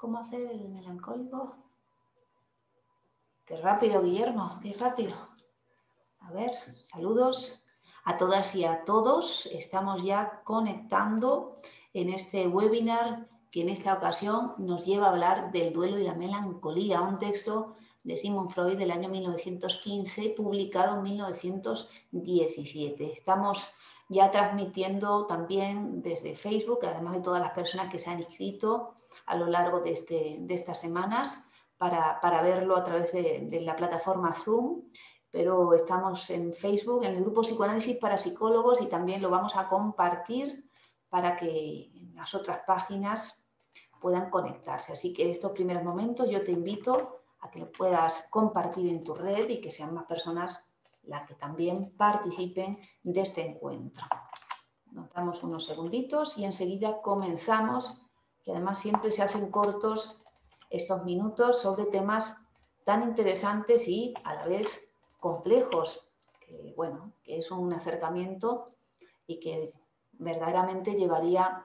cómo hacer el melancólico. Qué rápido, Guillermo, qué rápido. A ver, saludos a todas y a todos. Estamos ya conectando en este webinar que en esta ocasión nos lleva a hablar del duelo y la melancolía, un texto de Sigmund Freud del año 1915, publicado en 1917. Estamos ya transmitiendo también desde Facebook, además de todas las personas que se han inscrito a lo largo de, este, de estas semanas para, verlo a través de, la plataforma Zoom. Pero estamos en Facebook, en el grupo Psicoanálisis para Psicólogos y también lo vamos a compartir para que las otras páginas puedan conectarse. Así que en estos primeros momentos yo te invito a que lo puedas compartir en tu red y que sean más personas las que también participen de este encuentro. Nos damos unos segunditos y enseguida comenzamos, que además siempre se hacen cortos estos minutos sobre temas tan interesantes y a la vez complejos, que bueno, que es un acercamiento y que verdaderamente llevaría,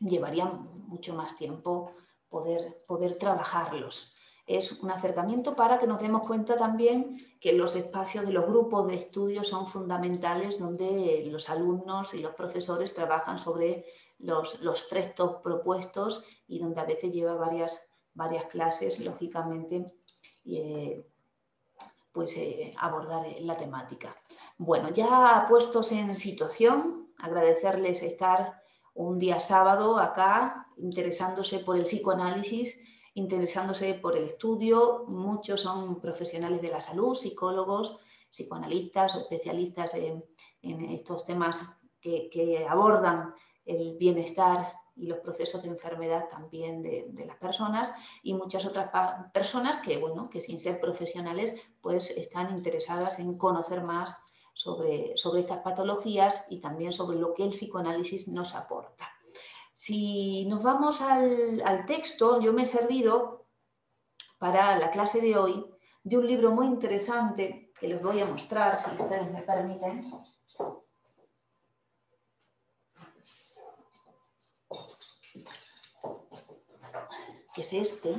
mucho más tiempo poder, poder trabajarlos. Es un acercamiento para que nos demos cuenta también que los espacios de los grupos de estudio son fundamentales donde los alumnos y los profesores trabajan sobre los, los textos propuestos y donde a veces lleva varias, varias clases, lógicamente, eh, pues eh, abordar la temática. Bueno, ya puestos en situación, agradecerles estar un día sábado acá interesándose por el psicoanálisis interesándose por el estudio. Muchos son profesionales de la salud, psicólogos, psicoanalistas o especialistas en, estos temas que, abordan el bienestar y los procesos de enfermedad también de, las personas y muchas otras personas que, bueno, que sin ser profesionales pues están interesadas en conocer más sobre, sobre estas patologías y también sobre lo que el psicoanálisis nos aporta. Si nos vamos al, texto, yo me he servido para la clase de hoy de un libro muy interesante que les voy a mostrar, si ustedes me permiten. Que es este.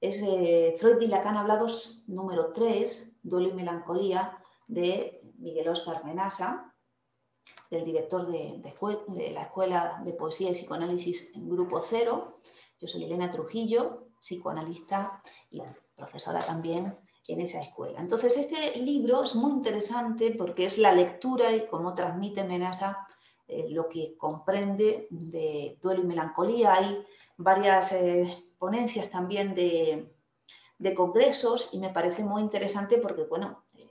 Es eh, Freud y Lacan hablados número 3, Duelo y Melancolía, de Miguel Oscar Menasa del director de, la Escuela de Poesía y Psicoanálisis en Grupo Cero. Yo soy Elena Trujillo, psicoanalista y profesora también en esa escuela. Entonces, este libro es muy interesante porque es la lectura y cómo transmite Menasa eh, lo que comprende de duelo y melancolía. Varias eh, ponencias también de, congresos y me parece muy interesante porque, bueno, eh,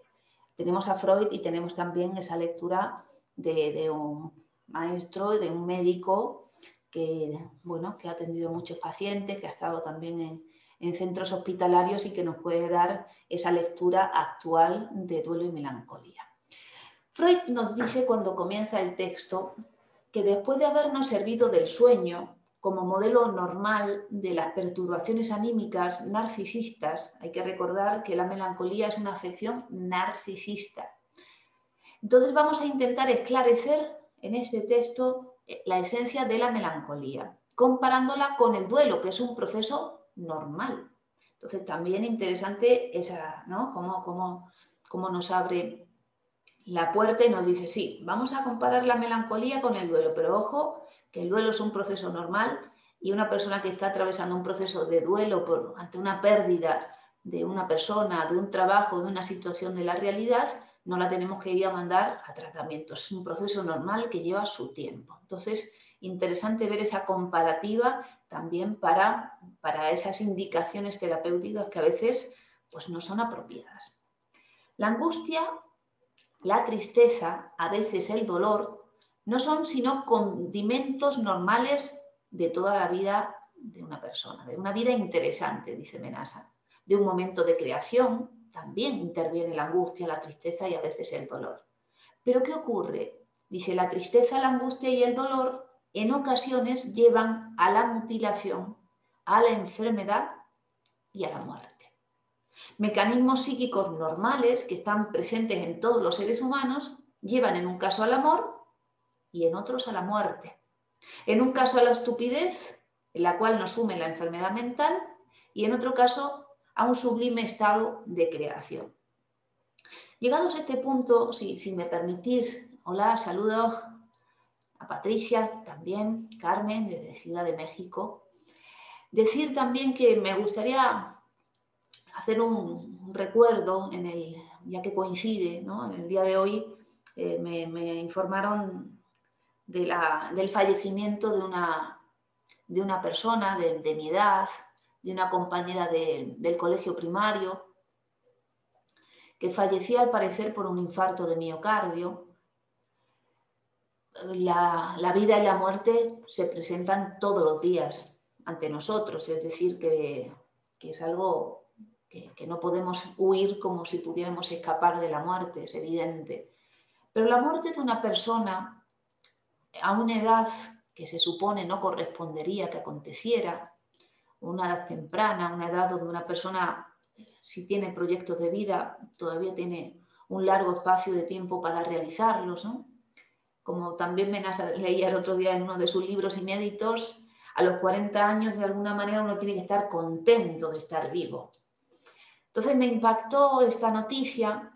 tenemos a Freud y tenemos también esa lectura de, un maestro, de un médico que, bueno, que ha atendido muchos pacientes, que ha estado también en, en centros hospitalarios y que nos puede dar esa lectura actual de duelo y melancolía. Freud nos dice cuando comienza el texto que después de habernos servido del sueño como modelo normal de las perturbaciones anímicas narcisistas, hay que recordar que la melancolía es una afección narcisista, entonces vamos a intentar esclarecer en este texto eh, la esencia de la melancolía, comparándola con el duelo, que es un proceso normal. Entonces también interesante esa, ¿no? Cómo, cómo nos abre la puerta nos dice, sí, vamos a comparar la melancolía con el duelo, pero ojo, que el duelo es un proceso normal y una persona que está atravesando un proceso de duelo por, ante una pérdida de una persona, de un trabajo, de una situación de la realidad, no la tenemos que ir a mandar a tratamiento. Es un proceso normal que lleva su tiempo. Entonces, interesante ver esa comparativa también para, para esas indicaciones terapéuticas que a veces pues, no son apropiadas. La angustia, la tristeza, a veces el dolor, no son sino condimentos normales de toda la vida de una persona, de una vida interesante, dice Menasa, de un momento de creación, también interviene la angustia, la tristeza y a veces el dolor. Pero ¿qué ocurre? Dice, la tristeza, la angustia y el dolor en ocasiones llevan a la mutilación, a la enfermedad y a la muerte. Mecanismos psíquicos normales que están presentes en todos los seres humanos llevan en un caso al amor y en otros a la muerte. En un caso a la estupidez en la cual nos sume la enfermedad mental y en otro caso a un sublime estado de creación. Llegados a este punto, si, si me permitís, hola, saludos a Patricia también, Carmen desde Ciudad de México. Decir también que me gustaría hacer un recuerdo en el, ya que coincide, en el día de hoy eh, me, informaron del fallecimiento de una, de una persona de, mi edad, de una compañera del colegio primario, que fallecía al parecer por un infarto de miocardio. La, la, vida y la muerte se presentan todos los días ante nosotros, es decir, que, que es algo que, no podemos huir como si pudiéramos escapar de la muerte, es evidente. Pero la muerte de una persona a una edad que se supone no correspondería que aconteciera, una edad temprana, una edad donde una persona, si tiene proyectos de vida, todavía tiene un largo espacio de tiempo para realizarlos. Como también Menasa leía el otro día en uno de sus libros inéditos, a los 40 años de alguna manera uno tiene que estar contento de estar vivo. Entonces me impactó esta noticia,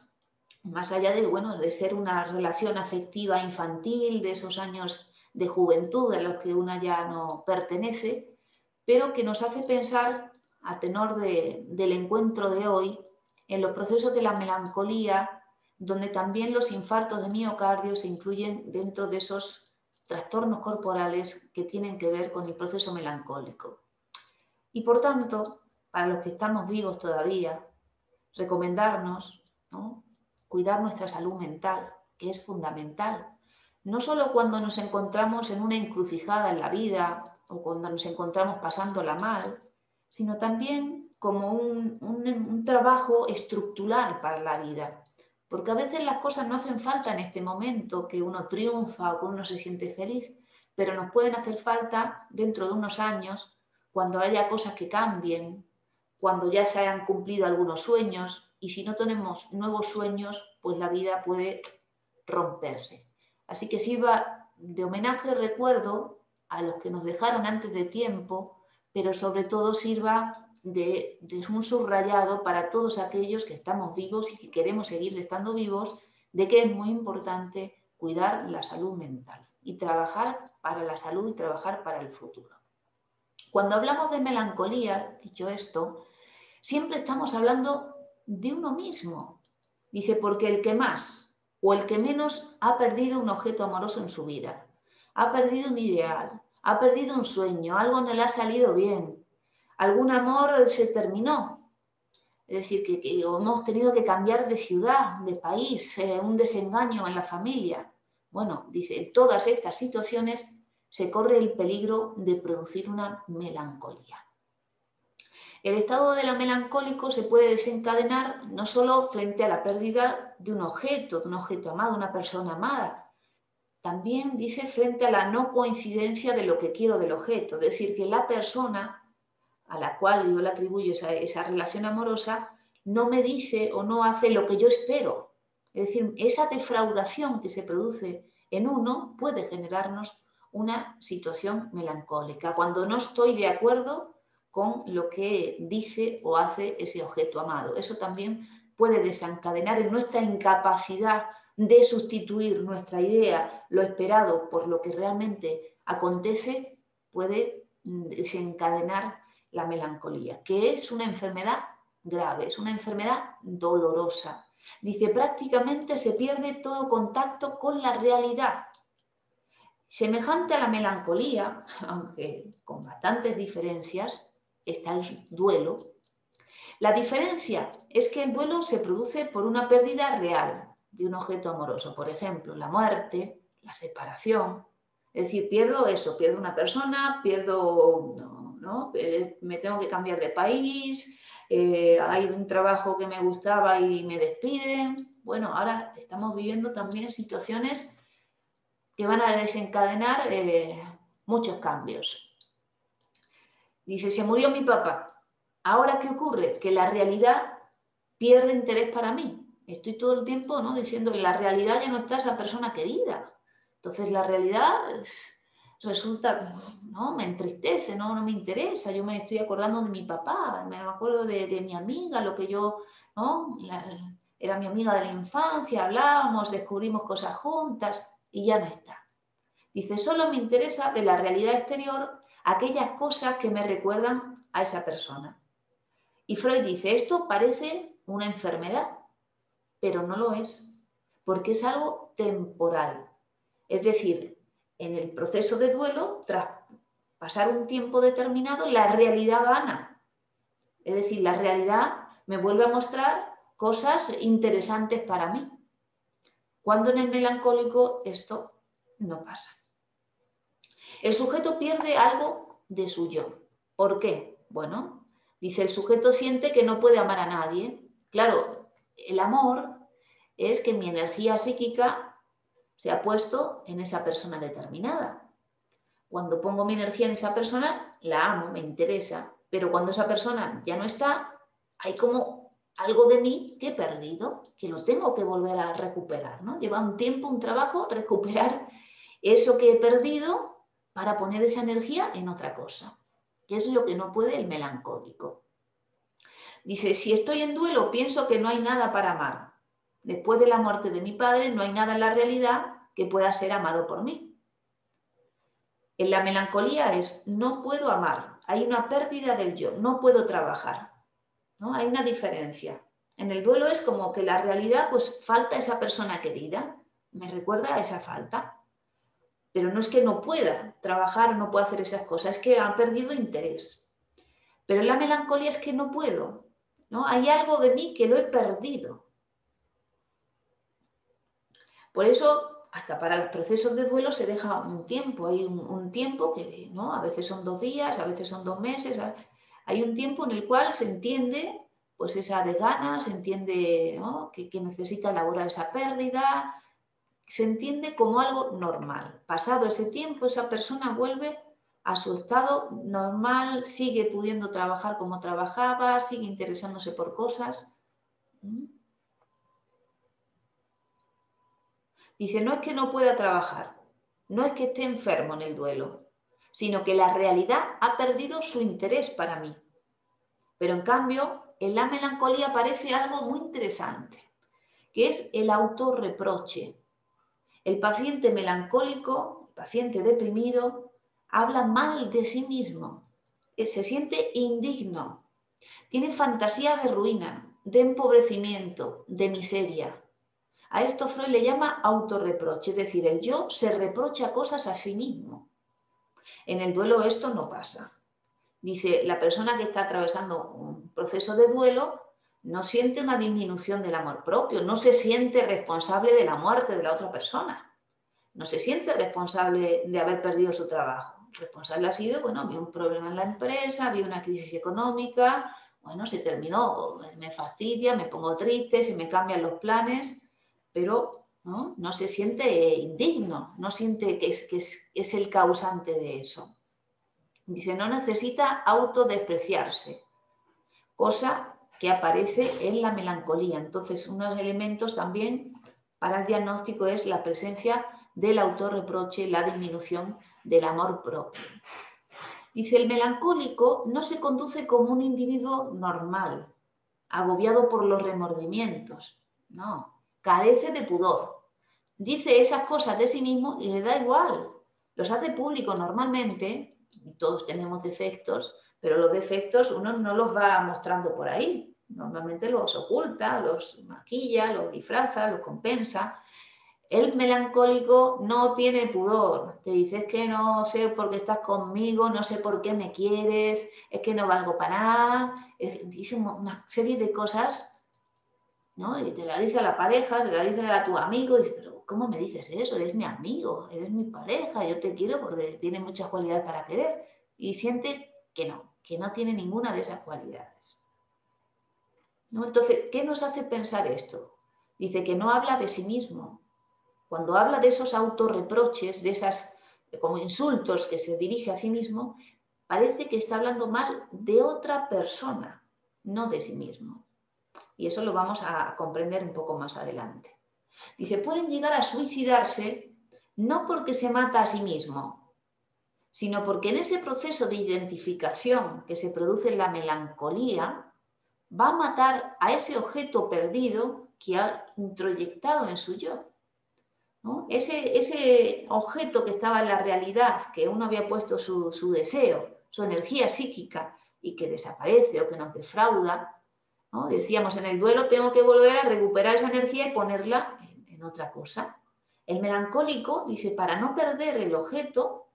más allá de, bueno, de ser una relación afectiva infantil, de esos años de juventud a los que una ya no pertenece, pero que nos hace pensar, a tenor del encuentro de hoy, en los procesos de la melancolía, donde también los infartos de miocardio se incluyen dentro de esos trastornos corporales que tienen que ver con el proceso melancólico. Y por tanto, para los que estamos vivos todavía, recomendarnos cuidar nuestra salud mental, que es fundamental. No solo cuando nos encontramos en una encrucijada en la vida o cuando nos encontramos pasándola mal, sino también como un, un trabajo estructural para la vida. Porque a veces las cosas no hacen falta en este momento, que uno triunfa o que uno se siente feliz, pero nos pueden hacer falta dentro de unos años, cuando haya cosas que cambien, cuando ya se hayan cumplido algunos sueños y si no tenemos nuevos sueños, pues la vida puede romperse. Así que sirva de homenaje y recuerdo a los que nos dejaron antes de tiempo, pero sobre todo sirva de, un subrayado para todos aquellos que estamos vivos y que queremos seguir estando vivos, de que es muy importante cuidar la salud mental y trabajar para la salud y trabajar para el futuro. Cuando hablamos de melancolía, dicho esto, siempre estamos hablando de uno mismo. Dice, porque el que más o el que menos ha perdido un objeto amoroso en su vida, ha perdido un ideal, ha perdido un sueño, algo no le ha salido bien, algún amor se terminó. Es decir, que, hemos tenido que cambiar de ciudad, de país, eh, un desengaño en la familia. Bueno, dice, todas estas situaciones se corre el peligro de producir una melancolía. El estado de la melancólico se puede desencadenar no solo frente a la pérdida de un objeto, de un objeto amado, una persona amada, también dice frente a la no coincidencia de lo que quiero del objeto, es decir, que la persona a la cual yo le atribuyo esa, esa relación amorosa no me dice o no hace lo que yo espero. Es decir, esa defraudación que se produce en uno puede generarnos una situación melancólica. Cuando no estoy de acuerdo con lo que dice o hace ese objeto amado. Eso también puede desencadenar en nuestra incapacidad de sustituir nuestra idea, lo esperado por lo que realmente acontece, puede desencadenar la melancolía, que es una enfermedad grave, es una enfermedad dolorosa. Dice, prácticamente se pierde todo contacto con la realidad. Semejante a la melancolía, aunque con bastantes diferencias, está el duelo. La diferencia es que el duelo se produce por una pérdida real de un objeto amoroso, por ejemplo, la muerte, la separación. Es decir, pierdo eso, pierdo una persona, pierdo, no, eh, me tengo que cambiar de país, eh, hay un trabajo que me gustaba y me despiden. Bueno, ahora estamos viviendo también situaciones que van a desencadenar eh, muchos cambios. Dice, se murió mi papá. Ahora, ¿qué ocurre? Que la realidad pierde interés para mí. Estoy todo el tiempo ¿no? diciendo que la realidad ya no está esa persona querida. Entonces, la realidad resulta, no, me entristece, no, no me interesa. Yo me estoy acordando de mi papá, me acuerdo de, mi amiga, lo que yo, ¿no? era mi amiga de la infancia, hablábamos, descubrimos cosas juntas y ya no está. Dice, solo me interesa de la realidad exterior aquellas cosas que me recuerdan a esa persona. Y Freud dice, esto parece una enfermedad, pero no lo es, porque es algo temporal. Es decir, en el proceso de duelo, tras pasar un tiempo determinado, la realidad gana. Es decir, la realidad me vuelve a mostrar cosas interesantes para mí. Cuando en el melancólico esto no pasa. El sujeto pierde algo de su yo. ¿Por qué? Bueno, dice el sujeto siente que no puede amar a nadie. Claro, el amor es que mi energía psíquica se ha puesto en esa persona determinada. Cuando pongo mi energía en esa persona, la amo, me interesa, pero cuando esa persona ya no está, hay como algo de mí que he perdido, que lo tengo que volver a recuperar, ¿no? Lleva un tiempo, un trabajo, recuperar eso que he perdido para poner esa energía en otra cosa, que es lo que no puede el melancólico. Dice, si estoy en duelo, pienso que no hay nada para amar. Después de la muerte de mi padre no hay nada en la realidad que pueda ser amado por mí. En la melancolía es no puedo amar, hay una pérdida del yo, no puedo trabajar. ¿No? Hay una diferencia. En el duelo es como que la realidad, pues falta esa persona querida, me recuerda a esa falta. Pero no es que no pueda trabajar o no pueda hacer esas cosas, es que ha perdido interés. Pero la melancolía es que no puedo, ¿no? Hay algo de mí que lo he perdido. Por eso, hasta para los procesos de duelo se deja un tiempo, hay un, tiempo que ¿no? a veces son dos días, a veces son dos meses, hay un tiempo en el cual se entiende pues esa desgana, se entiende que, que necesita elaborar esa pérdida, se entiende como algo normal. Pasado ese tiempo, esa persona vuelve a su estado normal, sigue pudiendo trabajar como trabajaba, sigue interesándose por cosas. ¿Mm? Dice, no es que no pueda trabajar, no es que esté enfermo en el duelo, sino que la realidad ha perdido su interés para mí. Pero en cambio, en la melancolía aparece algo muy interesante, que es el autorreproche. El paciente melancólico, el paciente deprimido, habla mal de sí mismo, eh, se siente indigno, tiene fantasía de ruina, de empobrecimiento, de miseria. A esto Freud le llama autorreproche, es decir, el yo se reprocha cosas a sí mismo. En el duelo esto no pasa. Dice, la persona que está atravesando un proceso de duelo no siente una disminución del amor propio, no se siente responsable de la muerte de la otra persona, no se siente responsable de haber perdido su trabajo. responsable ha sido, bueno, había un problema en la empresa, había una crisis económica, bueno, se terminó, me fastidia, me pongo triste, se me cambian los planes, pero ¿no? se siente indigno, no siente que, es, que es, el causante de eso. Dice, no necesita autodespreciarse, cosa que aparece en la melancolía. Entonces, unos elementos también para el diagnóstico es la presencia del autorreproche, la disminución del amor propio. Dice, el melancólico no se conduce como un individuo normal, agobiado por los remordimientos. No, carece de pudor. Dice esas cosas de sí mismo y le da igual. Los hace público normalmente, y todos tenemos defectos, pero los defectos uno no los va mostrando por ahí. Normalmente los oculta, los maquilla, los disfraza, los compensa. El melancólico no tiene pudor. Te dice que no sé por qué estás conmigo, no sé por qué me quieres, es que no valgo para nada. dice una serie de cosas y te la dice a la pareja, se la dice a tu amigo, y dices, pero ¿cómo me dices eso? Eres mi amigo, eres mi pareja, yo te quiero porque tiene muchas cualidades para querer. Y siente que no, que no tiene ninguna de esas cualidades. ¿No? Entonces, ¿qué nos hace pensar esto? Dice que no habla de sí mismo. Cuando habla de esos autorreproches, de esas como insultos que se dirige a sí mismo, parece que está hablando mal de otra persona, no de sí mismo. Y eso lo vamos a comprender un poco más adelante. Dice, pueden llegar a suicidarse no porque se mata a sí mismo, sino porque en ese proceso de identificación que se produce en la melancolía, va a matar a ese objeto perdido que ha introyectado en su yo. Ese, ese, objeto que estaba en la realidad, que uno había puesto su, deseo, su energía psíquica y que desaparece o que nos defrauda, decíamos en el duelo tengo que volver a recuperar esa energía y ponerla en, en otra cosa. El melancólico dice, para no perder el objeto,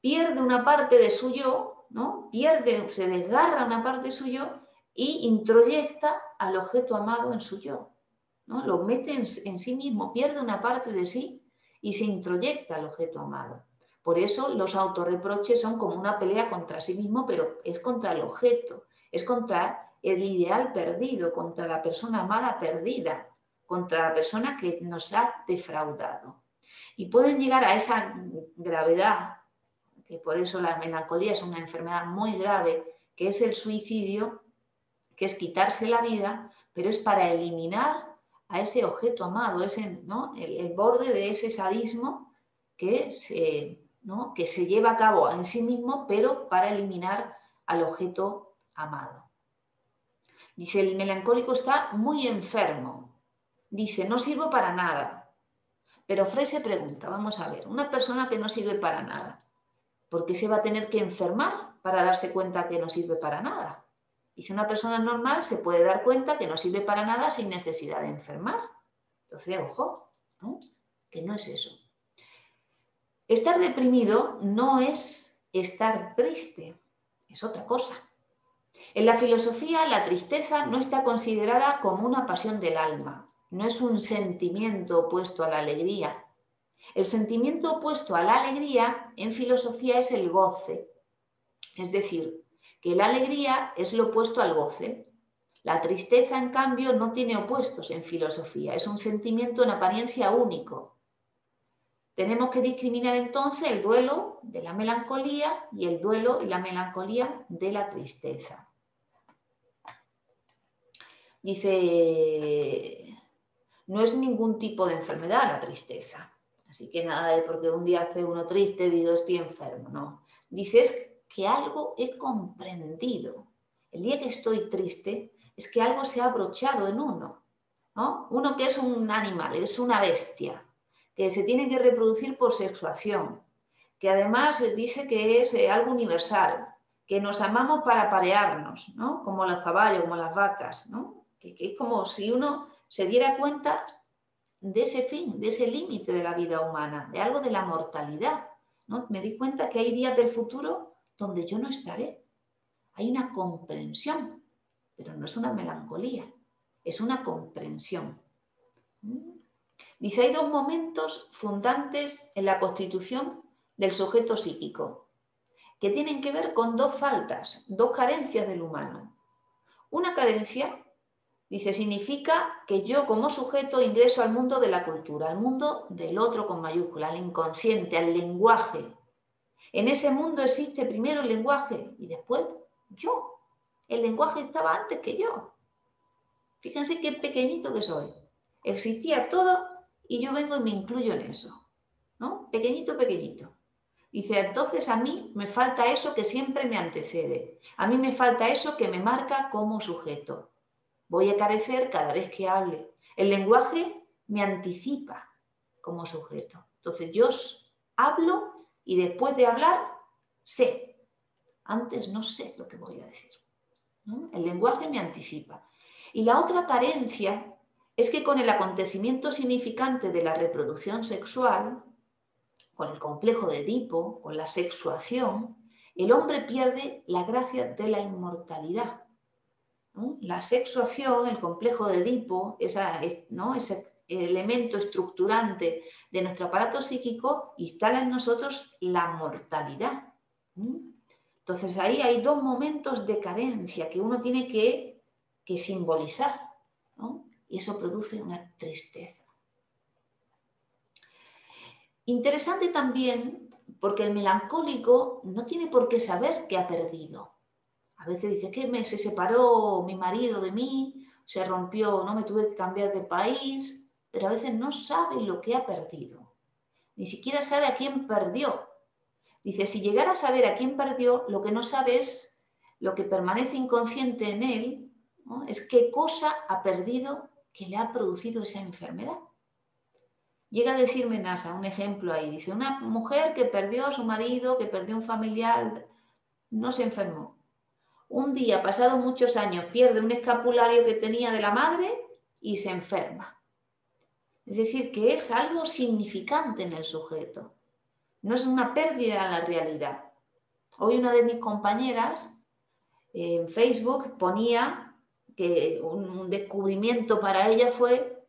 pierde una parte de su yo, ¿no? pierde, se desgarra una parte de su yo y introyecta al objeto amado en su yo. ¿no? Lo mete en, sí mismo, pierde una parte de sí y se introyecta al objeto amado. Por eso los autorreproches son como una pelea contra sí mismo, pero es contra el objeto, es contra el ideal perdido, contra la persona amada perdida, contra la persona que nos ha defraudado. Y pueden llegar a esa gravedad y por eso la melancolía es una enfermedad muy grave, que es el suicidio, que es quitarse la vida, pero es para eliminar a ese objeto amado, ese, ¿no? el, borde de ese sadismo que se, que se lleva a cabo en sí mismo, pero para eliminar al objeto amado. Dice, el melancólico está muy enfermo. Dice, no sirvo para nada. Pero Frey se pregunta, vamos a ver, una persona que no sirve para nada, porque se va a tener que enfermar para darse cuenta que no sirve para nada. Si una persona normal se puede dar cuenta que no sirve para nada sin necesidad de enfermar. Entonces, ojo, que no es eso. Estar deprimido no es estar triste, es otra cosa. En la filosofía, la tristeza no está considerada como una pasión del alma, no es un sentimiento opuesto a la alegría, el sentimiento opuesto a la alegría en filosofía es el goce. Es decir, que la alegría es lo opuesto al goce. La tristeza, en cambio, no tiene opuestos en filosofía, es un sentimiento en apariencia único. Tenemos que discriminar entonces el duelo de la melancolía y el duelo y la melancolía de la tristeza. Dice, no es ningún tipo de enfermedad la tristeza. Así que nada de porque un día hace uno triste, digo estoy enfermo, no. Dices que algo he comprendido. El día que estoy triste es que algo se ha abrochado en uno. ¿no? Uno que es un animal, es una bestia, que se tiene que reproducir por sexuación, que además dice que es eh, algo universal, que nos amamos para parearnos, ¿no? como los caballos, como las vacas, ¿no? que, que es como si uno se diera cuenta de ese fin, de ese límite de la vida humana, de algo de la mortalidad. ¿no? Me di cuenta que hay días del futuro donde yo no estaré. Hay una comprensión, pero no es una melancolía, es una comprensión. ¿Mm? Dice, hay dos momentos fundantes en la constitución del sujeto psíquico, que tienen que ver con dos faltas, dos carencias del humano. Una carencia Dice, significa que yo como sujeto ingreso al mundo de la cultura, al mundo del otro con mayúscula, al inconsciente, al lenguaje. En ese mundo existe primero el lenguaje y después yo. El lenguaje estaba antes que yo. Fíjense qué pequeñito que soy. Existía todo y yo vengo y me incluyo en eso. ¿No? Pequeñito, pequeñito. Dice, entonces a mí me falta eso que siempre me antecede. A mí me falta eso que me marca como sujeto voy a carecer cada vez que hable. El lenguaje me anticipa como sujeto. Entonces yo hablo y después de hablar sé. Antes no sé lo que voy a decir. El lenguaje me anticipa. Y la otra carencia es que con el acontecimiento significante de la reproducción sexual, con el complejo de Edipo, con la sexuación, el hombre pierde la gracia de la inmortalidad. La sexuación, el complejo de Edipo, ese elemento estructurante de nuestro aparato psíquico, instala en nosotros la mortalidad. Entonces ahí hay dos momentos de carencia que uno tiene que, simbolizar. Y eso produce una tristeza. Interesante también porque el melancólico no tiene por qué saber que ha perdido. A veces dice que me, se separó mi marido de mí, se rompió, no me tuve que cambiar de país, pero a veces no sabe lo que ha perdido. Ni siquiera sabe a quién perdió. Dice, si llegara a saber a quién perdió, lo que no sabes, lo que permanece inconsciente en él, es qué cosa ha perdido que le ha producido esa enfermedad. Llega a decirme Nasa, un ejemplo ahí, dice, una mujer que perdió a su marido, que perdió un familiar, no se enfermó. Un día, pasado muchos años, pierde un escapulario que tenía de la madre y se enferma. Es decir, que es algo significante en el sujeto. No es una pérdida en la realidad. Hoy una de mis compañeras en Facebook ponía que un descubrimiento para ella fue,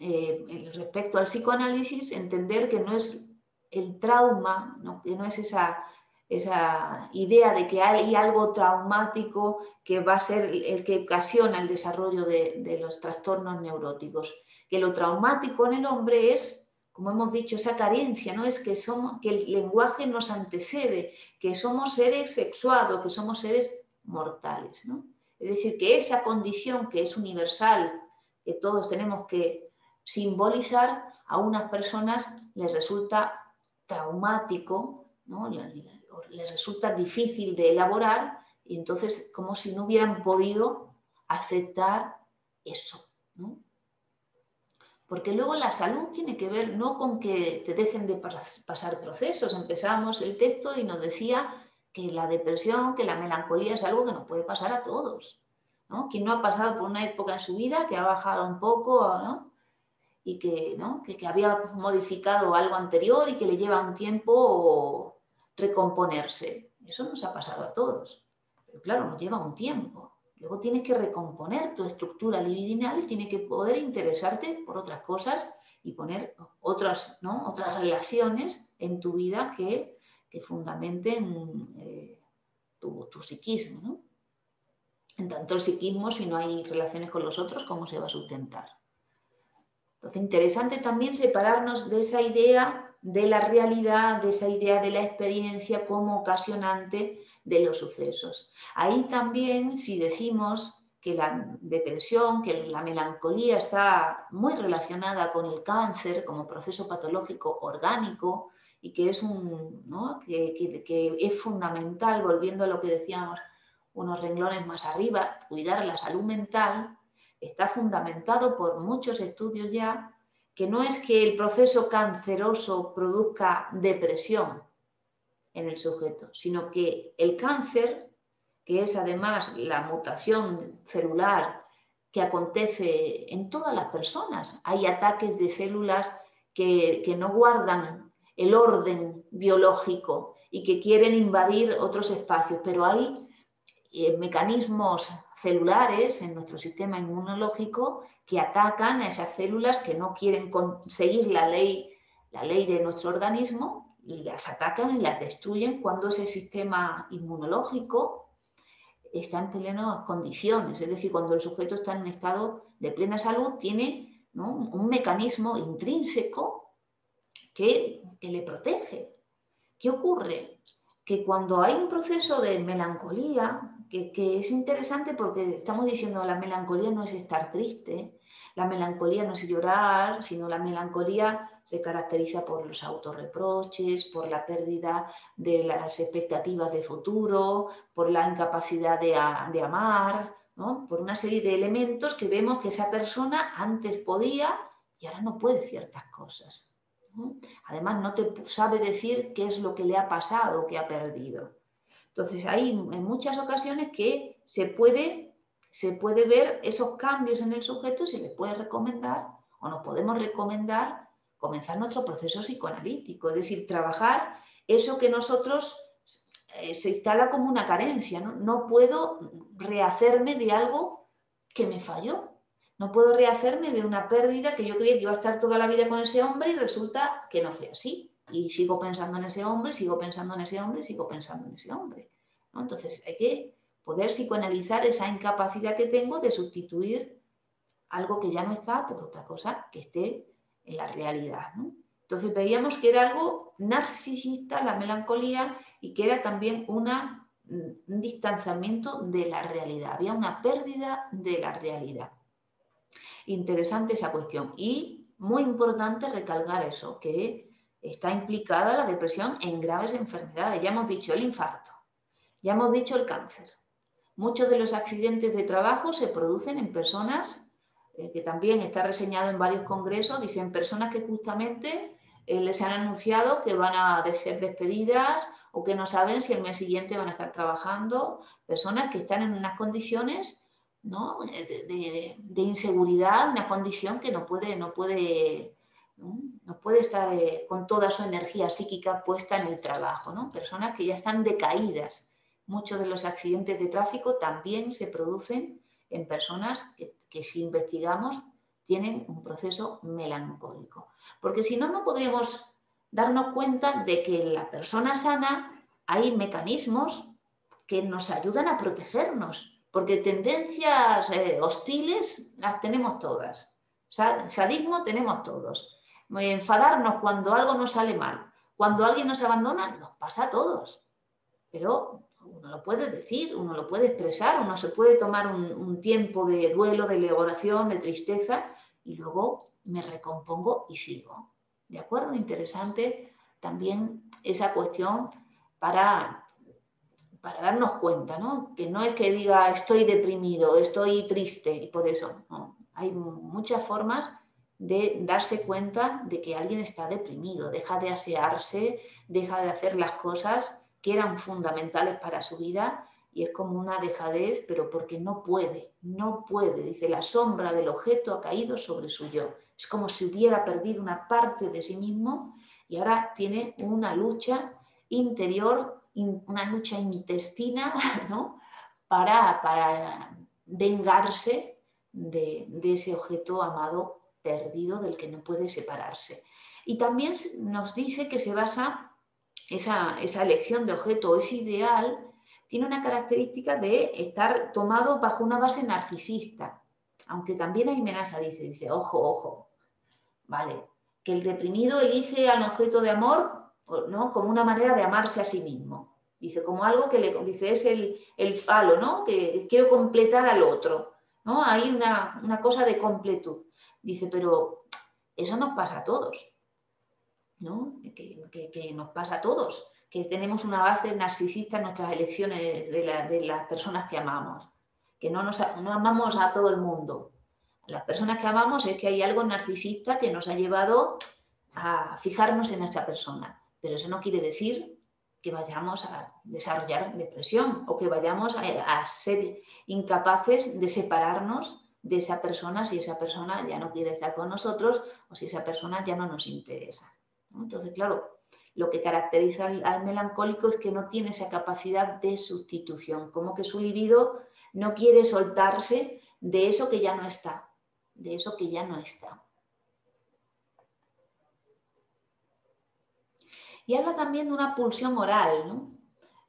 eh, respecto al psicoanálisis, entender que no es el trauma, que no es esa, esa idea de que hay algo traumático que va a ser el que ocasiona el desarrollo de, los trastornos neuróticos, que lo traumático en el hombre es como hemos dicho, esa carencia, ¿no? Es que, somos, que el lenguaje nos antecede, que somos seres sexuados, que somos seres mortales, ¿no? Es decir, que esa condición que es universal, que todos tenemos que simbolizar, a unas personas les resulta traumático, ¿no? Les resulta difícil de elaborar y entonces como si no hubieran podido aceptar eso. ¿no? Porque luego la salud tiene que ver no con que te dejen de pasar procesos. Empezamos el texto y nos decía que la depresión, que la melancolía es algo que nos puede pasar a todos. ¿no? Quien no ha pasado por una época en su vida que ha bajado un poco ¿no? y que, ¿no? que había modificado algo anterior y que le lleva un tiempo recomponerse. Eso nos ha pasado a todos. Pero claro, nos lleva un tiempo. Luego tienes que recomponer tu estructura libidinal y tienes que poder interesarte por otras cosas y poner otras, ¿no? otras relaciones en tu vida que, que fundamenten eh, tu, tu, psiquismo. ¿no? En tanto el psiquismo, si no hay relaciones con los otros, ¿cómo se va a sustentar? Entonces, interesante también separarnos de esa idea de la realidad, de esa idea de la experiencia como ocasionante de los sucesos. Ahí también, si decimos que la depresión, que la melancolía está muy relacionada con el cáncer como proceso patológico orgánico y que es, un, que, que es fundamental, volviendo a lo que decíamos unos renglones más arriba, cuidar la salud mental, está fundamentado por muchos estudios ya que no es que el proceso canceroso produzca depresión en el sujeto, sino que el cáncer, que es además la mutación celular que acontece en todas las personas, hay ataques de células que, no guardan el orden biológico y que quieren invadir otros espacios, pero hay mecanismos celulares en nuestro sistema inmunológico que atacan a esas células que no quieren conseguir la ley, la ley de nuestro organismo y las atacan y las destruyen cuando ese sistema inmunológico está en plenas condiciones. Es decir, cuando el sujeto está en un estado de plena salud, tiene un mecanismo intrínseco que, que le protege. ¿Qué ocurre? Que cuando hay un proceso de melancolía, que, es interesante porque estamos diciendo la melancolía no es estar triste, la melancolía no es llorar, sino la melancolía se caracteriza por los autorreproches, por la pérdida de las expectativas de futuro, por la incapacidad de, amar, por una serie de elementos que vemos que esa persona antes podía y ahora no puede ciertas cosas. Además, no te sabe decir qué es lo que le ha pasado, qué ha perdido. Entonces, hay en muchas ocasiones que se puede, se puede ver esos cambios en el sujeto y se le puede recomendar o nos podemos recomendar comenzar nuestro proceso psicoanalítico, es decir, trabajar eso que nosotros eh, se instala como una carencia, ¿no? no puedo rehacerme de algo que me falló, no puedo rehacerme de una pérdida que yo creía que iba a estar toda la vida con ese hombre y resulta que no fue así y sigo pensando en ese hombre, sigo pensando en ese hombre, sigo pensando en ese hombre. Entonces hay que poder psicoanalizar esa incapacidad que tengo de sustituir algo que ya no está por otra cosa que esté en la realidad. Entonces veíamos que era algo narcisista la melancolía y que era también una, un distanciamiento de la realidad, había una pérdida de la realidad. Interesante esa cuestión y muy importante recalcar eso, que está implicada la depresión en graves enfermedades. Ya hemos dicho el infarto, ya hemos dicho el cáncer. Muchos de los accidentes de trabajo se producen en personas, eh, que también está reseñado en varios congresos, dicen personas que justamente eh, les han anunciado que van a ser despedidas o que no saben si el mes siguiente van a estar trabajando, personas que están en unas condiciones de, inseguridad, una condición que no puede, no puede, ¿no? puede estar eh, con toda su energía psíquica puesta en el trabajo, ¿no? personas que ya están decaídas. Muchos de los accidentes de tráfico también se producen en personas que, si investigamos tienen un proceso melancólico. Porque si no, no podríamos darnos cuenta de que en la persona sana hay mecanismos que nos ayudan a protegernos, porque tendencias eh, hostiles las tenemos todas. Sadismo tenemos todos. Enfadarnos cuando algo nos sale mal, cuando alguien nos abandona, nos pasa a todos. Pero uno lo puede decir, uno lo puede expresar, uno se puede tomar un, un tiempo de duelo, de elaboración, de tristeza y luego me recompongo y sigo. ¿De acuerdo? Interesante también esa cuestión para, para darnos cuenta, ¿no? Que no es que diga estoy deprimido, estoy triste y por eso. Hay muchas formas de darse cuenta de que alguien está deprimido, deja de asearse, deja de hacer las cosas que eran fundamentales para su vida y es como una dejadez, pero porque no puede, no puede. Dice, la sombra del objeto ha caído sobre su yo. Es como si hubiera perdido una parte de sí mismo y ahora tiene una lucha interior, una lucha intestina, ¿no? Para, para vengarse de, ese objeto amado perdido del que no puede separarse. Y también nos dice que se basa esa, esa elección de objeto, ese ideal, tiene una característica de estar tomado bajo una base narcisista. Aunque también hay amenaza, dice, dice, ojo, ojo, ¿vale? Que el deprimido elige al objeto de amor ¿no? como una manera de amarse a sí mismo. Dice, como algo que le dice, es el, el falo, ¿no? Que quiero completar al otro. ¿no? Hay una, una cosa de completud. Dice, pero eso nos pasa a todos. ¿no? Que, que, nos pasa a todos, que tenemos una base narcisista en nuestras elecciones de, de las personas que amamos, que no, nos, no amamos a todo el mundo. Las personas que amamos es que hay algo narcisista que nos ha llevado a fijarnos en esa persona. Pero eso no quiere decir que vayamos a desarrollar depresión o que vayamos a, ser incapaces de separarnos de esa persona si esa persona ya no quiere estar con nosotros o si esa persona ya no nos interesa. Entonces, claro, lo que caracteriza al, melancólico es que no tiene esa capacidad de sustitución, como que su libido no quiere soltarse de eso que ya no está, de eso que ya no está. Y habla también de una pulsión oral,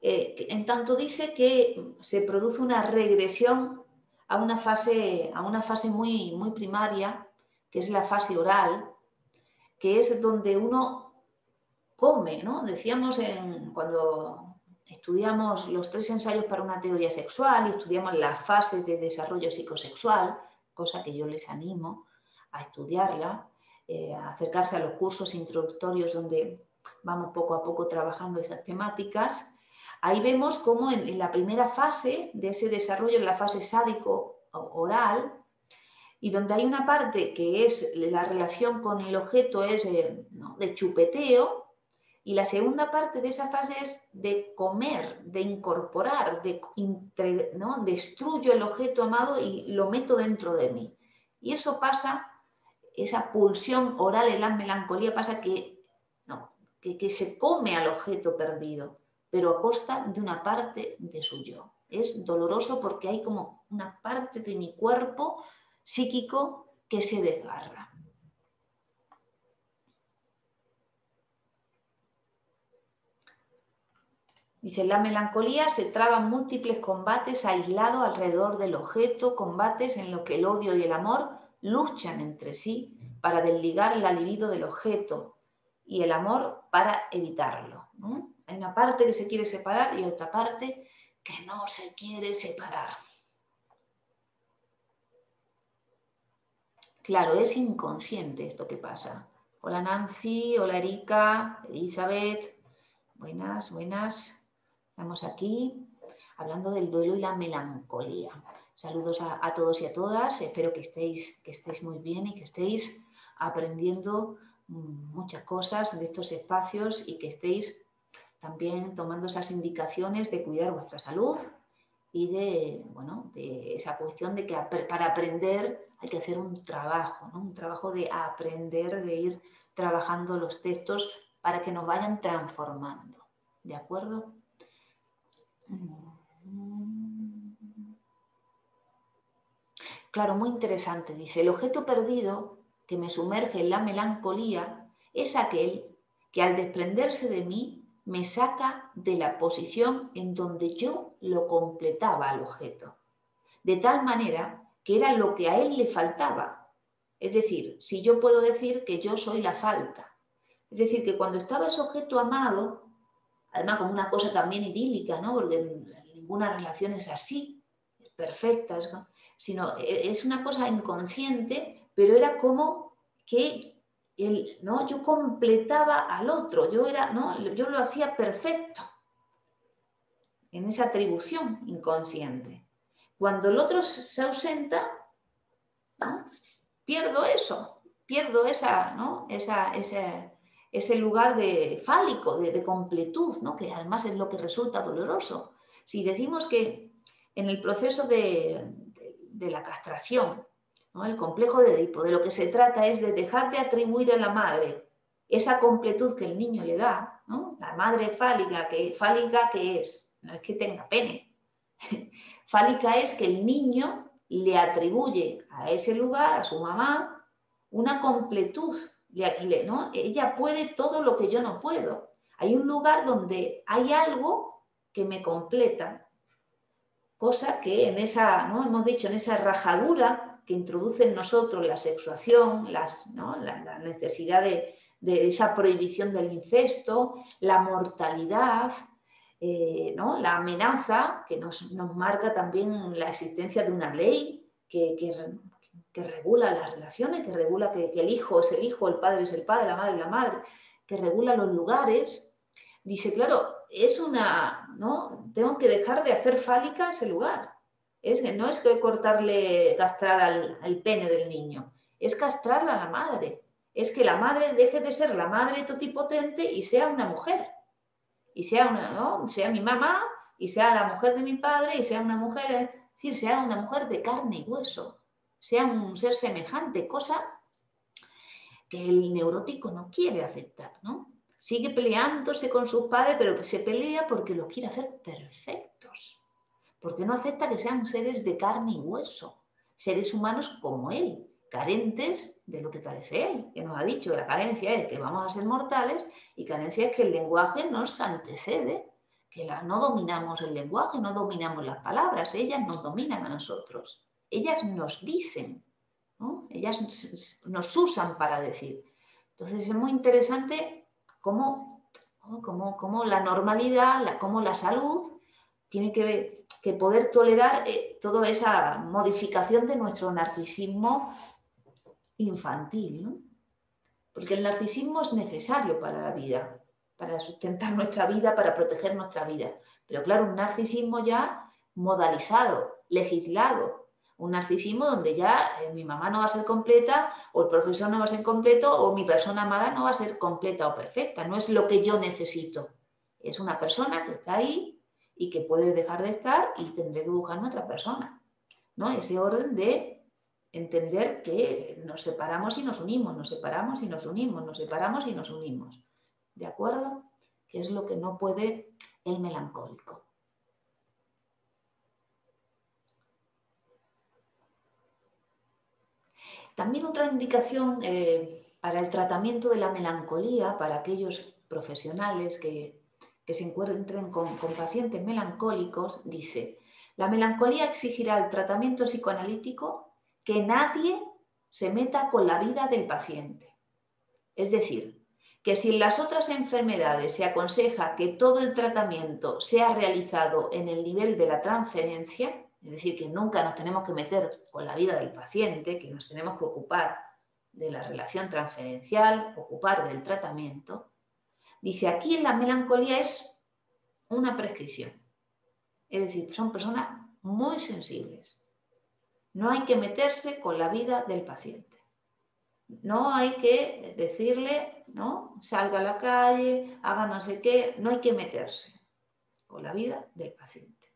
eh, en tanto dice que se produce una regresión a una fase, a una fase muy, muy primaria, que es la fase oral, que es donde uno come, ¿no? Decíamos en, cuando estudiamos los tres ensayos para una teoría sexual y estudiamos la fase de desarrollo psicosexual, cosa que yo les animo a estudiarla, eh, a acercarse a los cursos introductorios donde vamos poco a poco trabajando esas temáticas. Ahí vemos cómo en, la primera fase de ese desarrollo, en la fase sádico oral, y donde hay una parte que es la relación con el objeto es de, chupeteo, y la segunda parte de esa fase es de comer, de incorporar, de ¿no? destruyo el objeto amado y lo meto dentro de mí. Y eso pasa, esa pulsión oral en la melancolía pasa que que, se come al objeto perdido, pero a costa de una parte de su yo. Es doloroso porque hay como una parte de mi cuerpo psíquico que se desgarra. Dice, la melancolía se traba en múltiples combates aislados alrededor del objeto, combates en los que el odio y el amor luchan entre sí para desligar el libido del objeto, y el amor para evitarlo. Hay una parte que se quiere separar y otra parte que no se quiere separar. Claro, es inconsciente esto que pasa. Hola Nancy, hola Erika, Elizabeth. Buenas, buenas. Estamos aquí hablando del duelo y la melancolía. Saludos a, todos y a todas. Espero que estéis, que estéis muy bien y que estéis aprendiendo muchas cosas de estos espacios y que estéis también tomando esas indicaciones de cuidar vuestra salud y de, bueno, de esa cuestión de que para aprender hay que hacer un trabajo, un trabajo de aprender, de ir trabajando los textos para que nos vayan transformando. ¿De acuerdo? Claro, muy interesante. Dice, el objeto perdido que me sumerge en la melancolía es aquel que al desprenderse de mí me saca de la posición en donde yo lo completaba al objeto. De tal manera que era lo que a él le faltaba. Es decir, si yo puedo decir que yo soy la falta. Es decir, que cuando estaba ese objeto amado, además como una cosa también idílica, ¿no? porque ninguna relación es así, es perfecta, sino e, es una cosa inconsciente, pero era como que ¿no? yo completaba al otro, yo, era, ¿no? yo lo hacía perfecto en esa atribución inconsciente. Cuando el otro se ausenta, pierdo eso, pierdo esa, ¿no? esa, ese, lugar de fálico, de, completud, ¿no? que además es lo que resulta doloroso. Si decimos que en el proceso de, de la castración el complejo de Edipo, de lo que se trata es de dejar de atribuir a la madre esa completud que el niño le da, la madre fálica, que, fálica que es, no es que tenga pene, fálica es que el niño le atribuye a ese lugar, a su mamá, una completud, ¿no? ella puede todo lo que yo no puedo. Hay un lugar donde hay algo que me completa, cosa que en esa, ¿no? hemos dicho, en esa rajadura que introduce en nosotros la sexuación, la, necesidad de, esa prohibición del incesto, la mortalidad, eh, la amenaza que nos, marca también la existencia de una ley que, regula las relaciones, que regula que, el hijo es el hijo, el padre es el padre, la madre es la madre, que regula los lugares. Dice, claro, es una, ¿no? Tengo que dejar de hacer fálica ese lugar no es que cortarle, castrar al, pene del niño, es castrarla a la madre. Es que la madre deje de ser la madre totipotente y sea una mujer. Y sea una, ¿no? Sea mi mamá, y sea la mujer de mi padre, y sea una mujer, es decir, sea una mujer de carne y hueso, sea un ser semejante, cosa que el neurótico no quiere aceptar, ¿no? Sigue peleándose con sus padres, pero se pelea porque lo quiere hacer perfectos porque no acepta que sean seres de carne y hueso, seres humanos como él, carentes de lo que carece él, que nos ha dicho que la carencia es que vamos a ser mortales y carencia es que el lenguaje nos antecede, que no dominamos el lenguaje, no dominamos las palabras, ellas nos dominan a nosotros, ellas nos dicen, ellas nos usan para decir. Entonces es muy interesante cómo, cómo, la normalidad, cómo la salud tiene que, poder tolerar eh, toda esa modificación de nuestro narcisismo infantil. Porque el narcisismo es necesario para la vida, para sustentar nuestra vida, para proteger nuestra vida. Pero claro, un narcisismo ya modalizado, legislado, un narcisismo donde ya eh, mi mamá no va a ser completa, o el profesor no va a ser completo, o mi persona amada no va a ser completa o perfecta. No es lo que yo necesito. Es una persona que está ahí y que puede dejar de estar y tendré que buscarme otra persona. ¿no? Ese orden de entender que nos separamos y nos unimos, nos separamos y nos unimos, nos separamos y nos unimos. ¿De acuerdo? Que es lo que no puede el melancólico. También otra indicación eh, para el tratamiento de la melancolía, para aquellos profesionales que que se encuentren con, pacientes melancólicos, dice, la melancolía exigirá el tratamiento psicoanalítico que nadie se meta con la vida del paciente. Es decir, que si en las otras enfermedades se aconseja que todo el tratamiento sea realizado en el nivel de la transferencia, es decir, que nunca nos tenemos que meter con la vida del paciente, que nos tenemos que ocupar de la relación transferencial, ocupar del tratamiento, dice aquí la melancolía es una prescripción. Es decir, son personas muy sensibles. No hay que meterse con la vida del paciente. No hay que decirle, ¿no? Salga a la calle, haga no sé qué, no hay que meterse con la vida del paciente.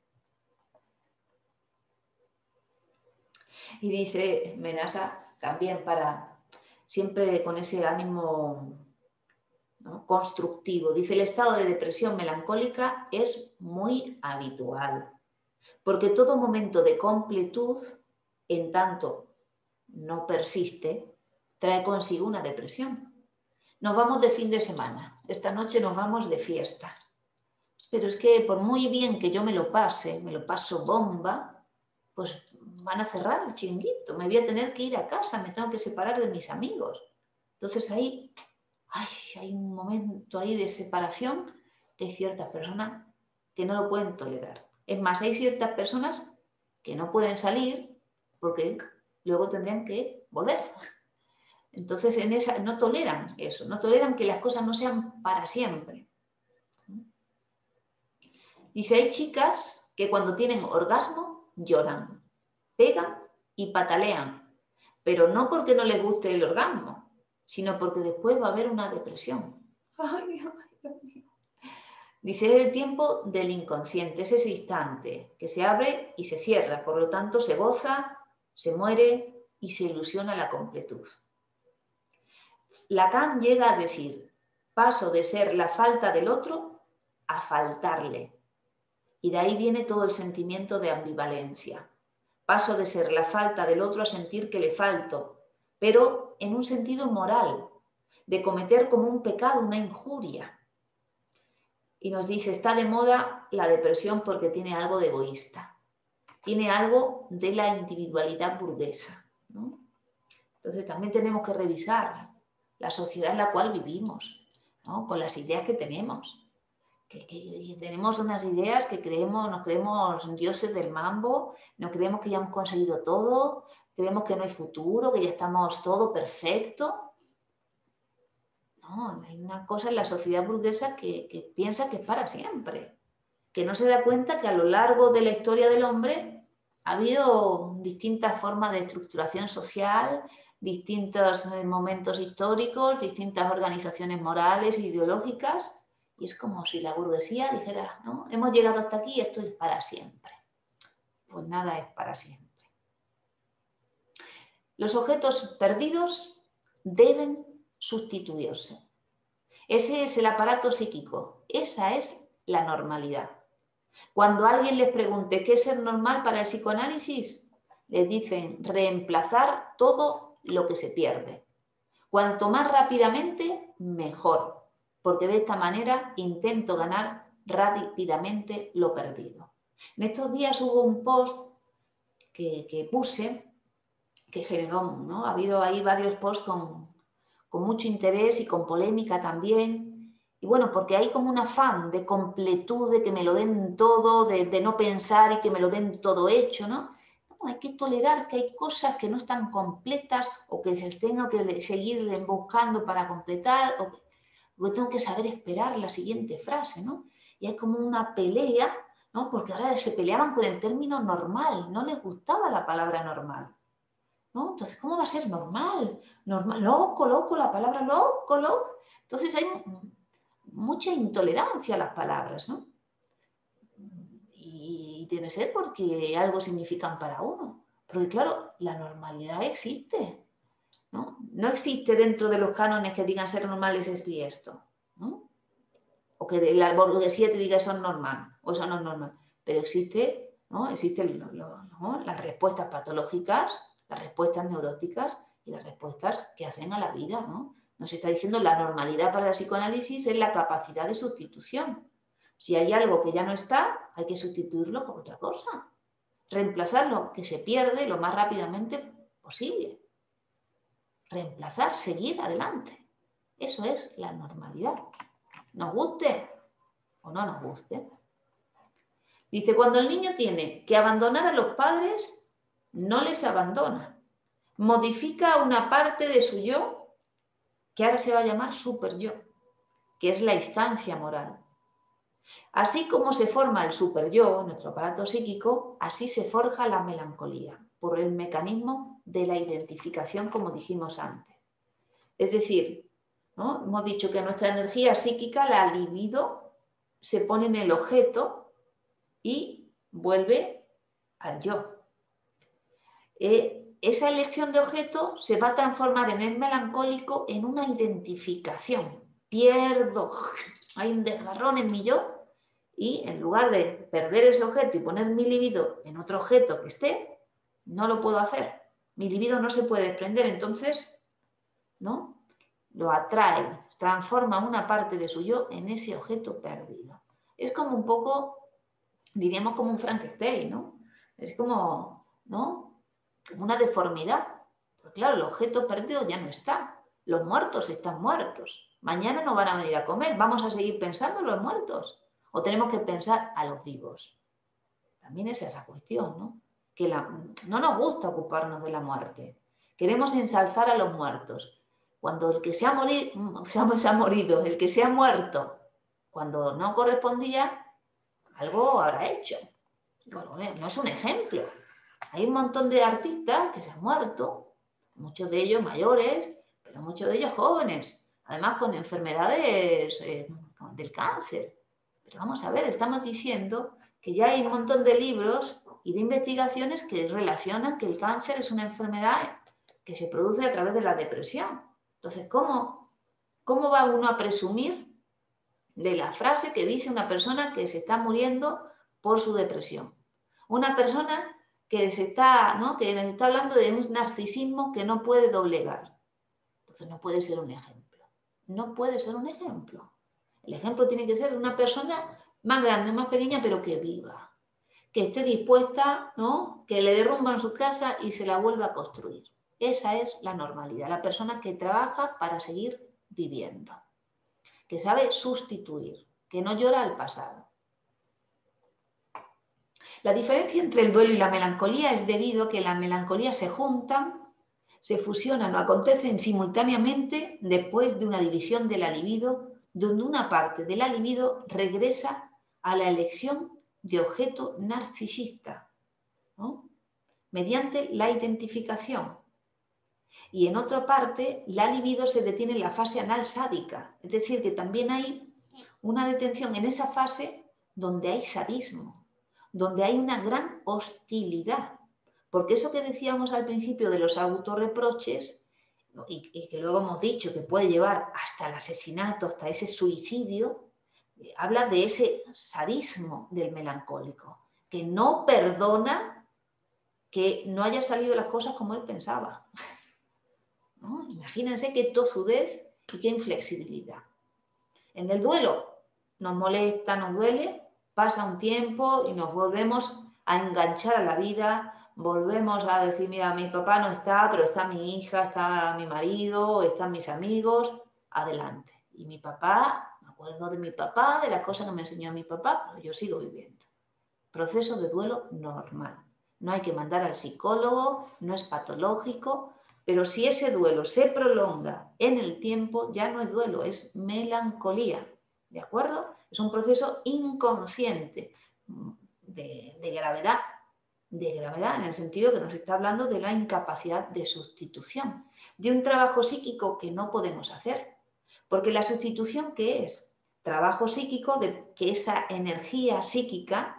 Y dice Menasa también para siempre con ese ánimo constructivo. Dice, el estado de depresión melancólica es muy habitual, porque todo momento de completud, en tanto no persiste, trae consigo una depresión. Nos vamos de fin de semana, esta noche nos vamos de fiesta. Pero es que por muy bien que yo me lo pase, me lo paso bomba, pues van a cerrar el chinguito, me voy a tener que ir a casa, me tengo que separar de mis amigos. Entonces ahí hay un momento ahí de separación que hay ciertas personas que no lo pueden tolerar. Es más, hay ciertas personas que no pueden salir porque luego tendrían que volver. Entonces, en esa, no toleran eso, no toleran que las cosas no sean para siempre. Dice, hay chicas que cuando tienen orgasmo lloran, pegan y patalean, pero no porque no les guste el orgasmo, sino porque después va a haber una depresión. Dice, es el tiempo del inconsciente, es ese instante que se abre y se cierra, por lo tanto se goza, se muere y se ilusiona la completud. Lacan llega a decir, paso de ser la falta del otro a faltarle. Y de ahí viene todo el sentimiento de ambivalencia. Paso de ser la falta del otro a sentir que le falto, pero en un sentido moral, de cometer como un pecado, una injuria. Y nos dice, está de moda la depresión porque tiene algo de egoísta, tiene algo de la individualidad burguesa. Entonces también tenemos que revisar la sociedad en la cual vivimos, con las ideas que tenemos. Que, tenemos unas ideas que creemos, nos creemos dioses del mambo, nos creemos que ya hemos conseguido todo, creemos que no hay futuro, que ya estamos todo perfecto. No, hay una cosa en la sociedad burguesa que, piensa que es para siempre, que no se da cuenta que a lo largo de la historia del hombre ha habido distintas formas de estructuración social, distintos eh, momentos históricos, distintas organizaciones morales e ideológicas, y es como si la burguesía dijera, ¿no? Hemos llegado hasta aquí esto es para siempre. Pues nada es para siempre. Los objetos perdidos deben sustituirse. Ese es el aparato psíquico, esa es la normalidad. Cuando alguien les pregunte qué es ser normal para el psicoanálisis, les dicen reemplazar todo lo que se pierde. Cuanto más rápidamente, mejor, porque de esta manera intento ganar rápidamente lo perdido. En estos días hubo un post que, puse que generó, ¿no? Ha habido ahí varios posts con, mucho interés y con polémica también. Y bueno, porque hay como un afán de completud, de que me lo den todo, de, no pensar y que me lo den todo hecho, ¿no? hay que tolerar que hay cosas que no están completas o que se tengo que seguir buscando para completar o que tengo que saber esperar la siguiente frase, ¿no? Y hay como una pelea, ¿no? Porque ahora se peleaban con el término normal, no les gustaba la palabra normal. Entonces, ¿cómo va a ser normal? Normal, loco, loco, la palabra loco, loco. Entonces hay mucha intolerancia a las palabras, ¿no? debe ser porque algo significan para uno. Porque claro, la normalidad existe. ¿no? no existe dentro de los cánones que digan ser normales esto y esto. ¿no? O que la burguesía te diga eso es normal o eso no es normal. Pero existe, ¿no? existen las respuestas patológicas, las respuestas neuróticas y las respuestas que hacen a la vida. ¿no? Nos está diciendo la normalidad para el psicoanálisis es la capacidad de sustitución. Si hay algo que ya no está, hay que sustituirlo por otra cosa. Reemplazarlo, que se pierde lo más rápidamente posible. Reemplazar, seguir adelante. Eso es la normalidad. Nos guste o no nos guste. Dice, cuando el niño tiene que abandonar a los padres, no les abandona. modifica una parte de su yo que ahora se va a llamar super yo, que es la instancia moral. Así como se forma el super yo, nuestro aparato psíquico, así se forja la melancolía, por el mecanismo de la identificación, como dijimos antes. Es decir, ¿no? hemos dicho que nuestra energía psíquica, la libido, se pone en el objeto y vuelve al yo. Eh, esa elección de objeto se va a transformar en el melancólico en una identificación. Pierdo, hay un desgarrón en mi yo y en lugar de perder ese objeto y poner mi libido en otro objeto que esté, no lo puedo hacer. Mi libido no se puede desprender, entonces, ¿no? Lo atrae, transforma una parte de su yo en ese objeto perdido. Es como un poco, diríamos como un Frankenstein, ¿no? Es como, ¿no? Una deformidad. Claro, el objeto perdido ya no está. Los muertos están muertos. Mañana no van a venir a comer. Vamos a seguir pensando en los muertos. O tenemos que pensar a los vivos. También es esa cuestión, ¿no? Que no nos gusta ocuparnos de la muerte. Queremos ensalzar a los muertos. Cuando el que se ha morido, el que se ha muerto, cuando no correspondía, algo habrá hecho. no es un ejemplo, hay un montón de artistas que se han muerto, muchos de ellos mayores, pero muchos de ellos jóvenes, además con enfermedades eh, del cáncer. Pero vamos a ver, estamos diciendo que ya hay un montón de libros y de investigaciones que relacionan que el cáncer es una enfermedad que se produce a través de la depresión. Entonces, ¿cómo, cómo va uno a presumir de la frase que dice una persona que se está muriendo por su depresión? Una persona que, se está, ¿no? que nos está hablando de un narcisismo que no puede doblegar. Entonces no puede ser un ejemplo. No puede ser un ejemplo. El ejemplo tiene que ser una persona más grande, más pequeña, pero que viva, que esté dispuesta, ¿no? que le derrumban su casa y se la vuelva a construir. Esa es la normalidad, la persona que trabaja para seguir viviendo, que sabe sustituir, que no llora al pasado. La diferencia entre el duelo y la melancolía es debido a que la melancolía se juntan, se fusionan o acontecen simultáneamente después de una división de la libido, donde una parte de la libido regresa a la elección de objeto narcisista, mediante la identificación. Y en otra parte, la libido se detiene en la fase anal sádica, es decir, que también hay una detención en esa fase donde hay sadismo donde hay una gran hostilidad. Porque eso que decíamos al principio de los autorreproches, y, que luego hemos dicho que puede llevar hasta el asesinato, hasta ese suicidio, eh, habla de ese sadismo del melancólico, que no perdona que no haya salido las cosas como él pensaba. Imagínense qué tosudez y qué inflexibilidad. En el duelo nos molesta, nos duele, pasa un tiempo y nos volvemos a enganchar a la vida, volvemos a decir, mira, mi papá no está, pero está mi hija, está mi marido, están mis amigos, adelante. Y mi papá, me acuerdo de mi papá, de las cosas que me enseñó mi papá, pero yo sigo viviendo. Proceso de duelo normal. No hay que mandar al psicólogo, no es patológico, pero si ese duelo se prolonga en el tiempo, ya no es duelo, es melancolía. ¿De acuerdo? Es un proceso inconsciente de, gravedad, de gravedad en el sentido que nos está hablando de la incapacidad de sustitución, de un trabajo psíquico que no podemos hacer. Porque la sustitución, ¿qué es? Trabajo psíquico de que esa energía psíquica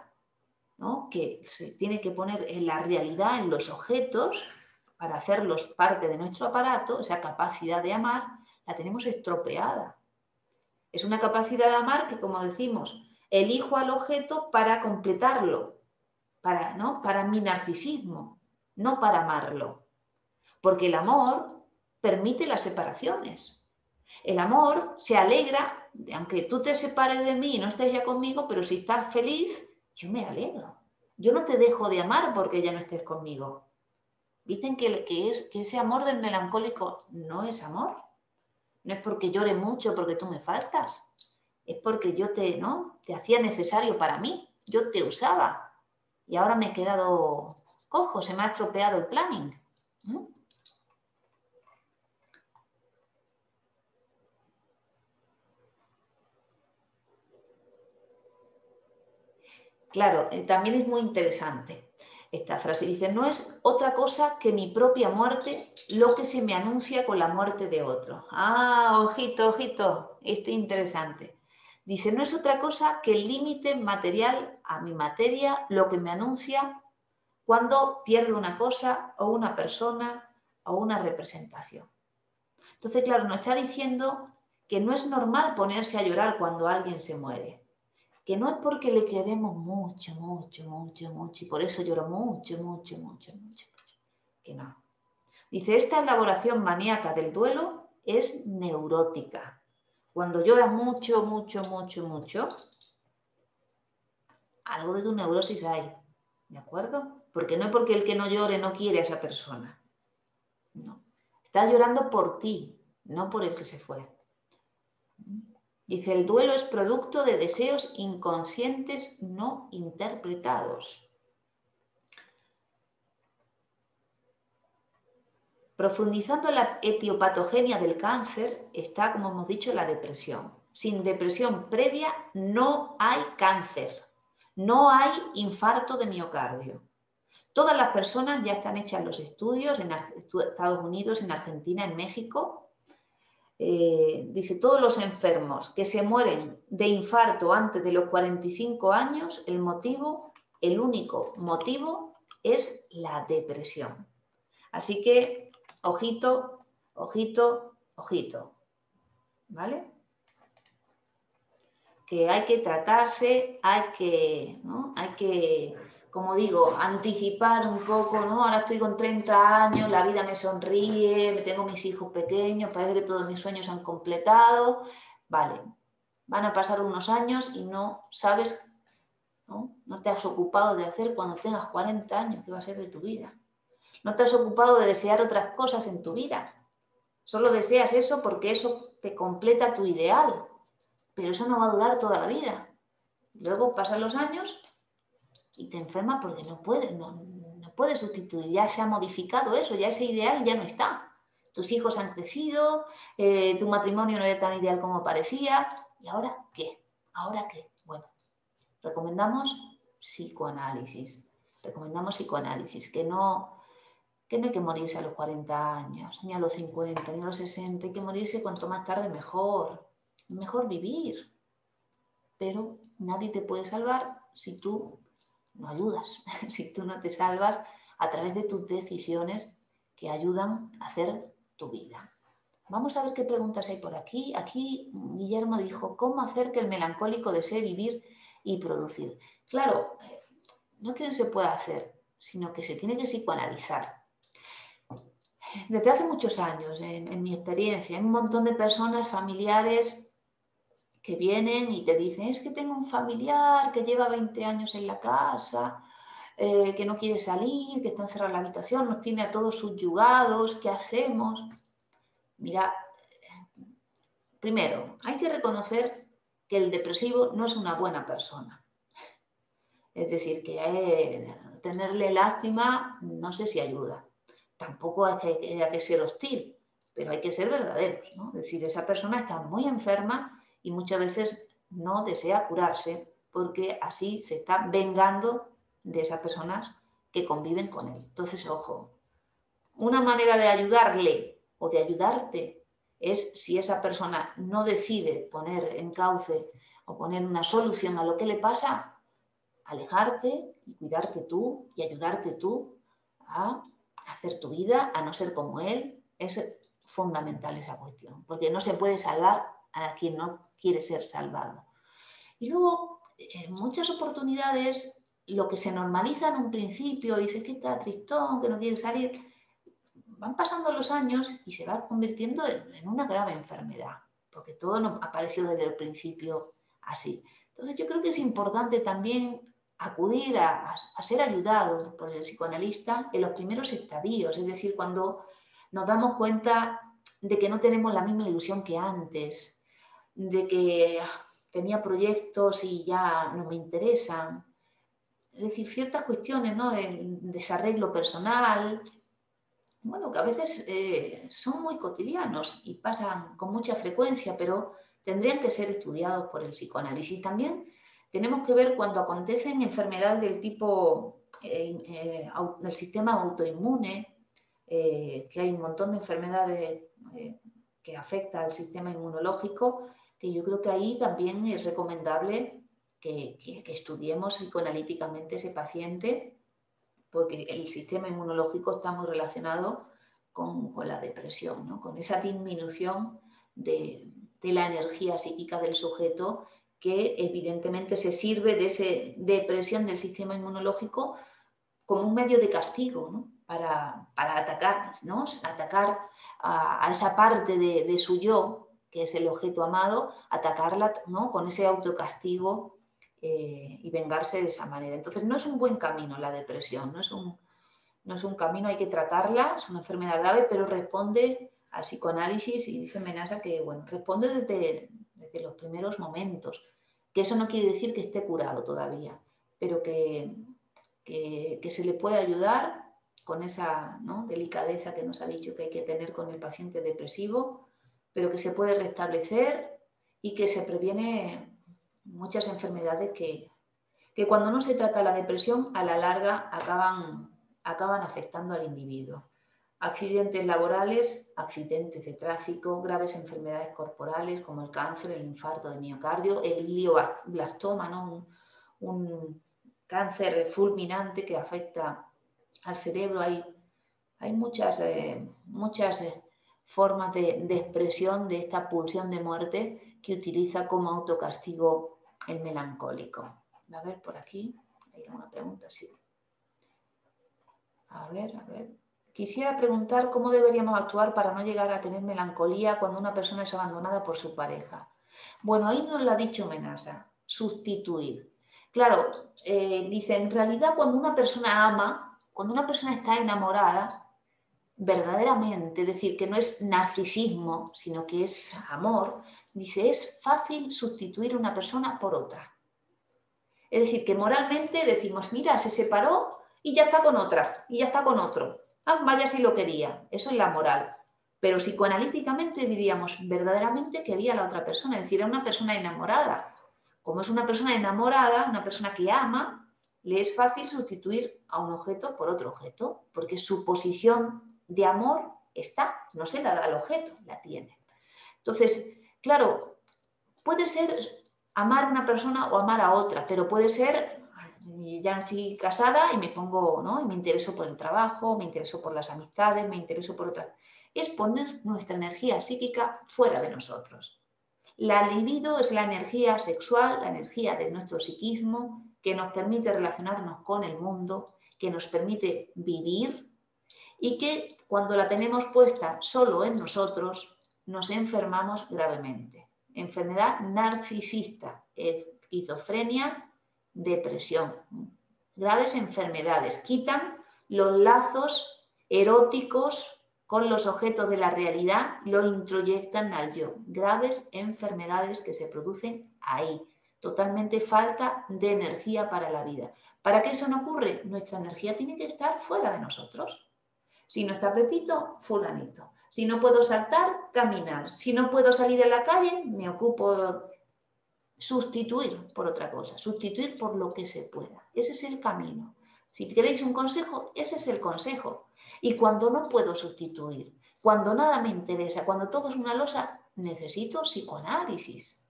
que se tiene que poner en la realidad, en los objetos, para hacerlos parte de nuestro aparato, esa capacidad de amar, la tenemos estropeada. Es una capacidad de amar que, como decimos, elijo al objeto para completarlo, para, ¿no? para mi narcisismo, no para amarlo. Porque el amor permite las separaciones. El amor se alegra, aunque tú te separes de mí y no estés ya conmigo, pero si estás feliz, yo me alegro. Yo no te dejo de amar porque ya no estés conmigo. Dicen que, que, es, que ese amor del melancólico no es amor. No es porque llore mucho porque tú me faltas, es porque yo te, ¿no? Te hacía necesario para mí, yo te usaba y ahora me he quedado cojo, se me ha estropeado el planning. Claro, eh, también es muy interesante esta frase. Dice, no es otra cosa que mi propia muerte lo que se me anuncia con la muerte de otro. Ah, ojito, ojito, este interesante. Dice, no es otra cosa que el límite material a mi materia lo que me anuncia cuando pierdo una cosa o una persona o una representación. Entonces, claro, nos está diciendo que no es normal ponerse a llorar cuando alguien se muere que no es porque le queremos mucho, mucho, mucho, mucho, y por eso lloro mucho, mucho, mucho, mucho, que no. Dice, esta elaboración maníaca del duelo es neurótica. Cuando lloras mucho, mucho, mucho, mucho, algo de tu neurosis hay, ¿de acuerdo? Porque no es porque el que no llore no quiere a esa persona. No. Está llorando por ti, no por el que se fue. Dice, el duelo es producto de deseos inconscientes no interpretados. Profundizando la etiopatogenia del cáncer está, como hemos dicho, la depresión. Sin depresión previa no hay cáncer, no hay infarto de miocardio. Todas las personas ya están hechas los estudios en Estados Unidos, en Argentina, en México, eh, dice, todos los enfermos que se mueren de infarto antes de los 45 años, el motivo, el único motivo es la depresión. Así que, ojito, ojito, ojito. ¿Vale? Que hay que tratarse, hay que, ¿no? hay que como digo, anticipar un poco, ¿no? Ahora estoy con 30 años, la vida me sonríe, tengo mis hijos pequeños, parece que todos mis sueños se han completado. Vale, van a pasar unos años y no sabes, ¿no? No te has ocupado de hacer cuando tengas 40 años, ¿qué va a ser de tu vida? No te has ocupado de desear otras cosas en tu vida. Solo deseas eso porque eso te completa tu ideal, pero eso no va a durar toda la vida. Luego pasan los años y te enferma porque no puede, no, no puede sustituir, ya se ha modificado eso, ya ese ideal ya no está. Tus hijos han crecido, eh, tu matrimonio no era tan ideal como parecía, ¿y ahora qué? ¿Ahora qué? Bueno, recomendamos psicoanálisis, recomendamos psicoanálisis, que no, que no hay que morirse a los 40 años, ni a los 50, ni a los 60, hay que morirse cuanto más tarde mejor, mejor vivir. Pero nadie te puede salvar si tú no ayudas, si tú no te salvas a través de tus decisiones que ayudan a hacer tu vida. Vamos a ver qué preguntas hay por aquí. Aquí Guillermo dijo, ¿cómo hacer que el melancólico desee vivir y producir? Claro, no que se pueda hacer, sino que se tiene que psicoanalizar. Desde hace muchos años, en, en mi experiencia, hay un montón de personas, familiares, que vienen y te dicen, es que tengo un familiar que lleva 20 años en la casa, eh, que no quiere salir, que está encerrado en la habitación, nos tiene a todos subyugados, ¿qué hacemos? Mira, primero, hay que reconocer que el depresivo no es una buena persona. Es decir, que eh, tenerle lástima no sé si ayuda. Tampoco hay que, hay que ser hostil, pero hay que ser verdaderos. ¿no? Es decir, esa persona está muy enferma y muchas veces no desea curarse porque así se está vengando de esas personas que conviven con él. Entonces, ojo, una manera de ayudarle o de ayudarte es si esa persona no decide poner en cauce o poner una solución a lo que le pasa, alejarte y cuidarte tú y ayudarte tú a hacer tu vida, a no ser como él. Es fundamental esa cuestión, porque no se puede salvar a quien no quiere ser salvado. Y luego, en muchas oportunidades, lo que se normaliza en un principio, dice que está tristón, que no quiere salir, van pasando los años y se va convirtiendo en, una grave enfermedad, porque todo no apareció desde el principio así. Entonces yo creo que es importante también acudir a, a, ser ayudado por el psicoanalista en los primeros estadios, es decir, cuando nos damos cuenta de que no tenemos la misma ilusión que antes, de que tenía proyectos y ya no me interesan. Es decir, ciertas cuestiones ¿no? de desarreglo personal, bueno, que a veces eh, son muy cotidianos y pasan con mucha frecuencia, pero tendrían que ser estudiados por el psicoanálisis. También tenemos que ver cuando acontecen enfermedades del tipo eh, eh, del sistema autoinmune, que hay un montón de enfermedades que afectan al sistema inmunológico, que yo creo que ahí también es recomendable que, estudiemos psicoanalíticamente ese paciente, porque el sistema inmunológico está muy relacionado con, la depresión, con esa disminución de, la energía psíquica del sujeto que evidentemente se sirve de esa depresión del sistema inmunológico como un medio de castigo para, atacar, ¿no? atacar a, esa parte de, de, su yo, que es el objeto amado, atacarla ¿no? con ese autocastigo eh, y vengarse de esa manera. Entonces no es un buen camino la depresión, no es un, no es un camino, hay que tratarla, es una enfermedad grave, pero responde al psicoanálisis y dice Menasa que bueno, responde desde, desde los primeros momentos, que eso no quiere decir que esté curado todavía, pero que, que, se le puede ayudar con esa delicadeza que nos ha dicho que hay que tener con el paciente depresivo, pero que se puede restablecer y que se previene muchas enfermedades que, cuando no se trata la depresión, a la larga acaban, acaban afectando al individuo. Accidentes laborales, accidentes de tráfico, graves enfermedades corporales como el cáncer, el infarto de miocardio, el glioblastoma, ¿no? un, cáncer fulminante que afecta al cerebro. Hay, hay muchas, eh, muchas eh, formas de, expresión de esta pulsión de muerte que utiliza como autocastigo el melancólico. A ver, por aquí hay una pregunta, sí. A ver, a ver. Quisiera preguntar cómo deberíamos actuar para no llegar a tener melancolía cuando una persona es abandonada por su pareja. Bueno, ahí nos lo ha dicho Menasa, sustituir. Claro, eh, dice, en realidad cuando una persona ama, cuando una persona está enamorada, verdaderamente, es decir, que no es narcisismo, sino que es amor, dice, es fácil sustituir una persona por otra. Es decir, que moralmente decimos, mira, se separó y ya está con otra, y ya está con otro. Ah, vaya si lo quería. Eso es la moral. Pero psicoanalíticamente diríamos, verdaderamente quería a la otra persona, es decir, era una persona enamorada. Como es una persona enamorada, una persona que ama, le es fácil sustituir a un objeto por otro objeto, porque su posición de amor está, no se la da al objeto, la tiene. Entonces, Claro, puede ser amar a una persona o amar a otra, pero puede ser, ya no estoy casada y me pongo, ¿no? Y me intereso por el trabajo, me intereso por las amistades, me intereso por otras. Es poner nuestra energía psíquica fuera de nosotros. La libido es la energía sexual, la energía de nuestro psiquismo, que nos permite relacionarnos con el mundo, que nos permite vivir y que cuando la tenemos puesta solo en nosotros, nos enfermamos gravemente. Enfermedad narcisista, esquizofrenia, depresión. Graves enfermedades. Quitan los lazos eróticos con los objetos de la realidad, lo introyectan al yo. Graves enfermedades que se producen ahí. Totalmente falta de energía para la vida. ¿Para qué eso no ocurre? Nuestra energía tiene que estar fuera de nosotros. Si no está Pepito, fulanito. Si no puedo saltar, caminar. Si no puedo salir a la calle, me ocupo sustituir por otra cosa, sustituir por lo que se pueda. Ese es el camino. Si queréis un consejo, ese es el consejo. Y cuando no puedo sustituir, cuando nada me interesa, cuando todo es una losa, necesito psicoanálisis.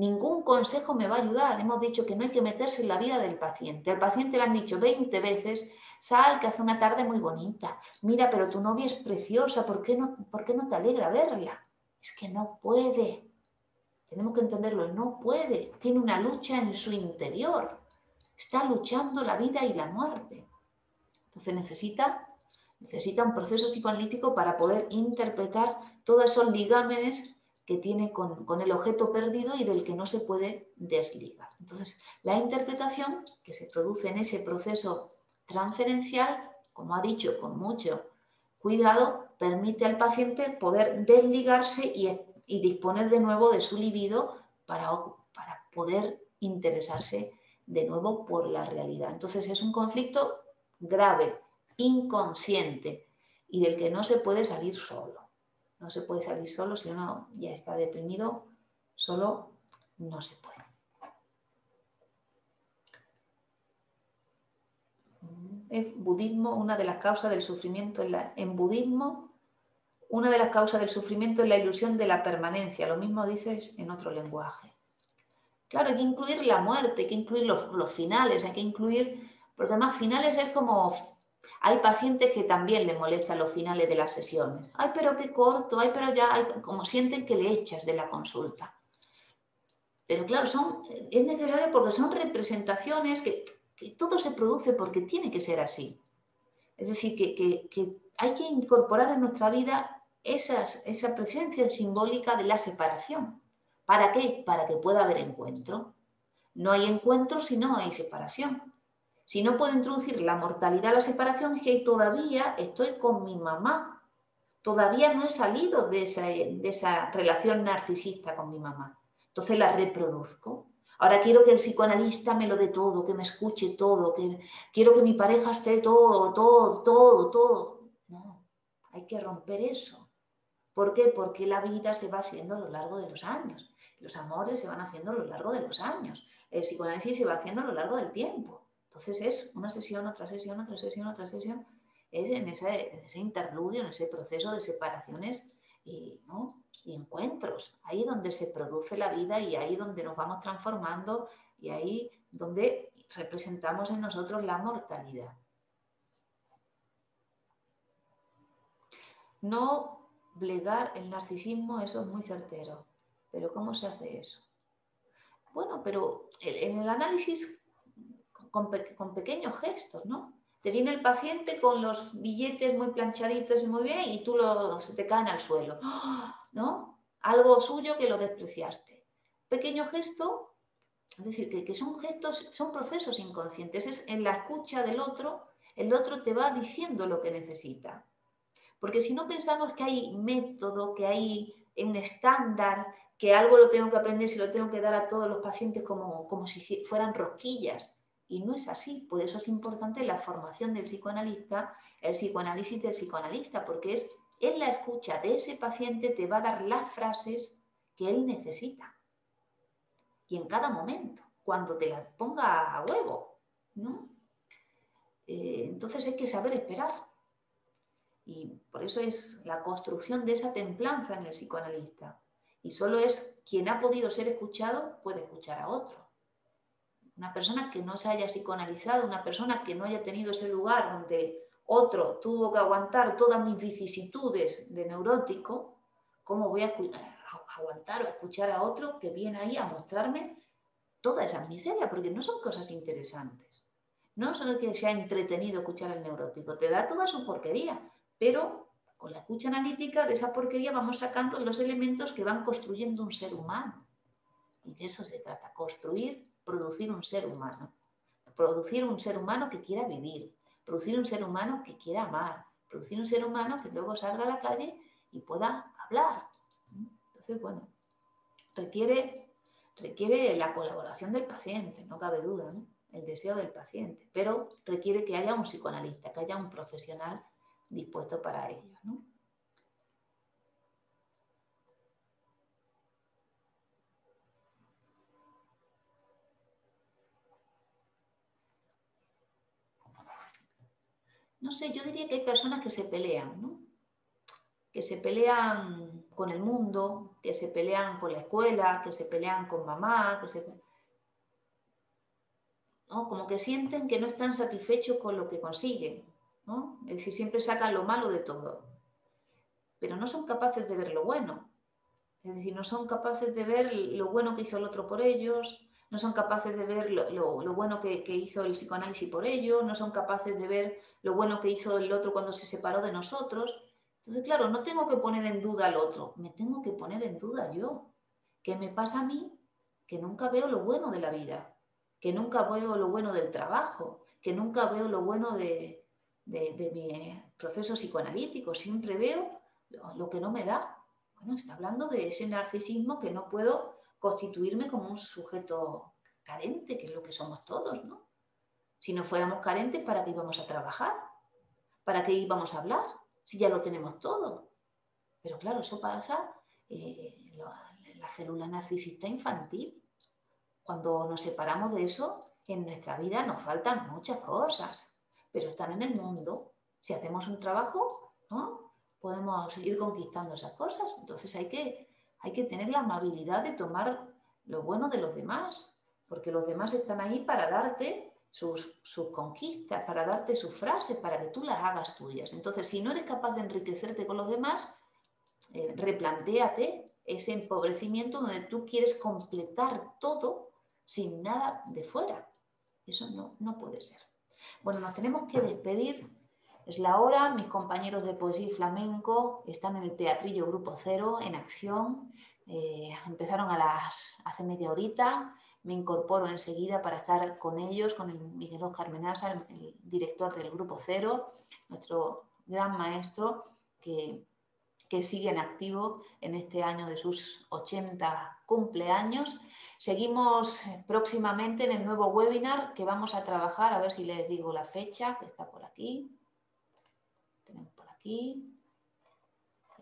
Ningún consejo me va a ayudar. Hemos dicho que no hay que meterse en la vida del paciente. Al paciente le han dicho 20 veces Sal, que hace una tarde muy bonita. Mira, pero tu novia es preciosa, ¿por qué no, por qué no te alegra verla? Es que no puede. Tenemos que entenderlo, no puede. Tiene una lucha en su interior. Está luchando la vida y la muerte. Entonces necesita, necesita un proceso psicoanalítico para poder interpretar todos esos ligámenes que tiene con, con, el objeto perdido y del que no se puede desligar. Entonces, la interpretación que se produce en ese proceso transferencial, como ha dicho con mucho cuidado, permite al paciente poder desligarse y, disponer de nuevo de su libido para, para poder interesarse de nuevo por la realidad. Entonces es un conflicto grave, inconsciente y del que no se puede salir solo no se puede salir solo, si uno ya está deprimido, solo no se puede. Es budismo una de las causas del sufrimiento en, budismo una de las causas del sufrimiento es la ilusión de la permanencia, lo mismo dices en otro lenguaje. Claro, hay que incluir la muerte, hay que incluir los, los finales, hay que incluir, porque además finales es como hay pacientes que también le molestan los finales de las sesiones. Ay, pero qué corto, ay, pero ya, como sienten que le echas de la consulta. Pero claro, son, es necesario porque son representaciones que, todo se produce porque tiene que ser así. Es decir, que, hay que incorporar en nuestra vida esa presencia simbólica de la separación. ¿Para qué? Para que pueda haber encuentro. No hay encuentro si no hay separación. Si no puedo introducir la mortalidad, la separación, es que todavía estoy con mi mamá. Todavía no he salido de esa, relación narcisista con mi mamá. Entonces la reproduzco. Ahora quiero que el psicoanalista me lo dé todo, que me escuche todo, que quiero que mi pareja esté todo, todo, todo, todo. No, hay que romper eso. ¿Por qué? Porque la vida se va haciendo a lo largo de los años. Los amores se van haciendo a lo largo de los años. El psicoanálisis se va haciendo a lo largo del tiempo. Entonces es una sesión, otra sesión, otra sesión, otra sesión. Es en ese, interludio, en ese proceso de separaciones y, encuentros. Ahí donde se produce la vida y ahí donde nos vamos transformando y ahí donde representamos en nosotros la mortalidad. No blegar el narcisismo, eso es muy certero. Pero ¿cómo se hace eso? Bueno, pero en el análisis con, pequeños gestos, ¿no? Te viene el paciente con los billetes muy planchaditos y muy bien y tú los, te caen al suelo, ¿no? Algo suyo que lo despreciaste. Pequeño gesto, es decir, que, que son gestos, son procesos inconscientes, es en la escucha del otro, el otro te va diciendo lo que necesita. Porque si no pensamos que hay método, que hay un estándar, que algo lo tengo que aprender, si lo tengo que dar a todos los pacientes como, como si fueran rosquillas, y no es así, por eso es importante la formación del psicoanalista, el psicoanálisis del psicoanalista, porque es en la escucha de ese paciente te va a dar las frases que él necesita. Y en cada momento, cuando te las ponga a huevo, ¿no? Eh, entonces hay que saber esperar. Y por eso es la construcción de esa templanza en el psicoanalista. Y solo es quien ha podido ser escuchado puede escuchar a otro. Una persona que no se haya psicoanalizado, una persona que no haya tenido ese lugar donde otro tuvo que aguantar todas mis vicisitudes de neurótico, ¿cómo voy a, aguantar o escuchar a otro que viene ahí a mostrarme toda esa miseria? Porque no son cosas interesantes. No solo que sea entretenido escuchar al neurótico, te da toda su porquería, pero con la escucha analítica de esa porquería vamos sacando los elementos que van construyendo un ser humano. Y de eso se trata, construir producir un ser humano. Producir un ser humano que quiera vivir, producir un ser humano que quiera amar, producir un ser humano que luego salga a la calle y pueda hablar. Entonces, bueno, requiere, requiere la colaboración del paciente, no cabe duda, el deseo del paciente, pero requiere que haya un psicoanalista, que haya un profesional dispuesto para ello. ¿no? No sé, yo diría que hay personas que se pelean, ¿no? Que se pelean con el mundo, que se pelean con la escuela, que se pelean con mamá, que se... ¿no? Como que sienten que no están satisfechos con lo que consiguen. Es decir, siempre sacan lo malo de todo, pero no son capaces de ver lo bueno. Es decir, no son capaces de ver lo bueno que hizo el otro por ellos, no son capaces de ver lo, bueno que, hizo el psicoanálisis por ello, no son capaces de ver lo bueno que hizo el otro cuando se separó de nosotros. Entonces, claro, no tengo que poner en duda al otro, me tengo que poner en duda yo. ¿Qué me pasa a mí? Que nunca veo lo bueno de la vida, que nunca veo lo bueno del trabajo, que nunca veo lo bueno de, mi proceso psicoanalítico, siempre veo lo, lo que no me da. Bueno, está hablando de ese narcisismo que no puedo constituirme como un sujeto carente, que es lo que somos todos, ¿no? Si no fuéramos carentes, ¿para qué íbamos a trabajar? ¿Para qué íbamos a hablar? Si ya lo tenemos todo. Pero claro, eso pasa en eh, la, célula narcisista infantil. Cuando nos separamos de eso, en nuestra vida nos faltan muchas cosas. pero están en el mundo. Si hacemos un trabajo, ¿no? podemos ir conquistando esas cosas. Entonces hay que, hay que tener la amabilidad de tomar lo bueno de los demás, porque los demás están ahí para darte sus, sus, conquistas, para darte sus frases, para que tú las hagas tuyas. Entonces, si no eres capaz de enriquecerte con los demás, eh, replantéate ese empobrecimiento donde tú quieres completar todo sin nada de fuera. Eso no, no puede ser. Bueno, nos tenemos que despedir. Es la hora, mis compañeros de poesía y flamenco están en el Teatrillo Grupo Cero en acción. Eh, empezaron a las, hace media horita, me incorporo enseguida para estar con ellos, con el Miguel Oscar Menasa, el, director del Grupo Cero, nuestro gran maestro que, que sigue en activo en este año de sus 80 cumpleaños. Seguimos próximamente en el nuevo webinar que vamos a trabajar, a ver si les digo la fecha, que está por aquí. Aquí.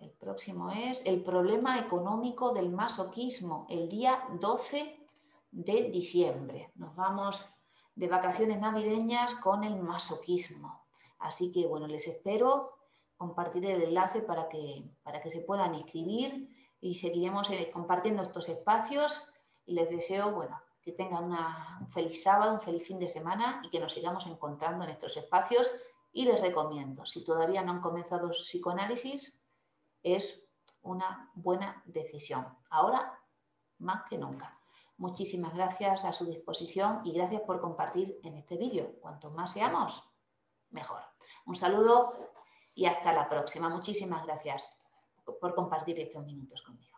El próximo es el problema económico del masoquismo, el día 12 de diciembre. Nos vamos de vacaciones navideñas con el masoquismo. Así que bueno, les espero. Compartiré el enlace para que, para que se puedan inscribir y seguiremos eh, compartiendo estos espacios y les deseo bueno, que tengan un feliz sábado, un feliz fin de semana y que nos sigamos encontrando en estos espacios y les recomiendo, si todavía no han comenzado su psicoanálisis, es una buena decisión. Ahora, más que nunca. Muchísimas gracias a su disposición y gracias por compartir en este vídeo. Cuanto más seamos, mejor. Un saludo y hasta la próxima. Muchísimas gracias por compartir estos minutos conmigo.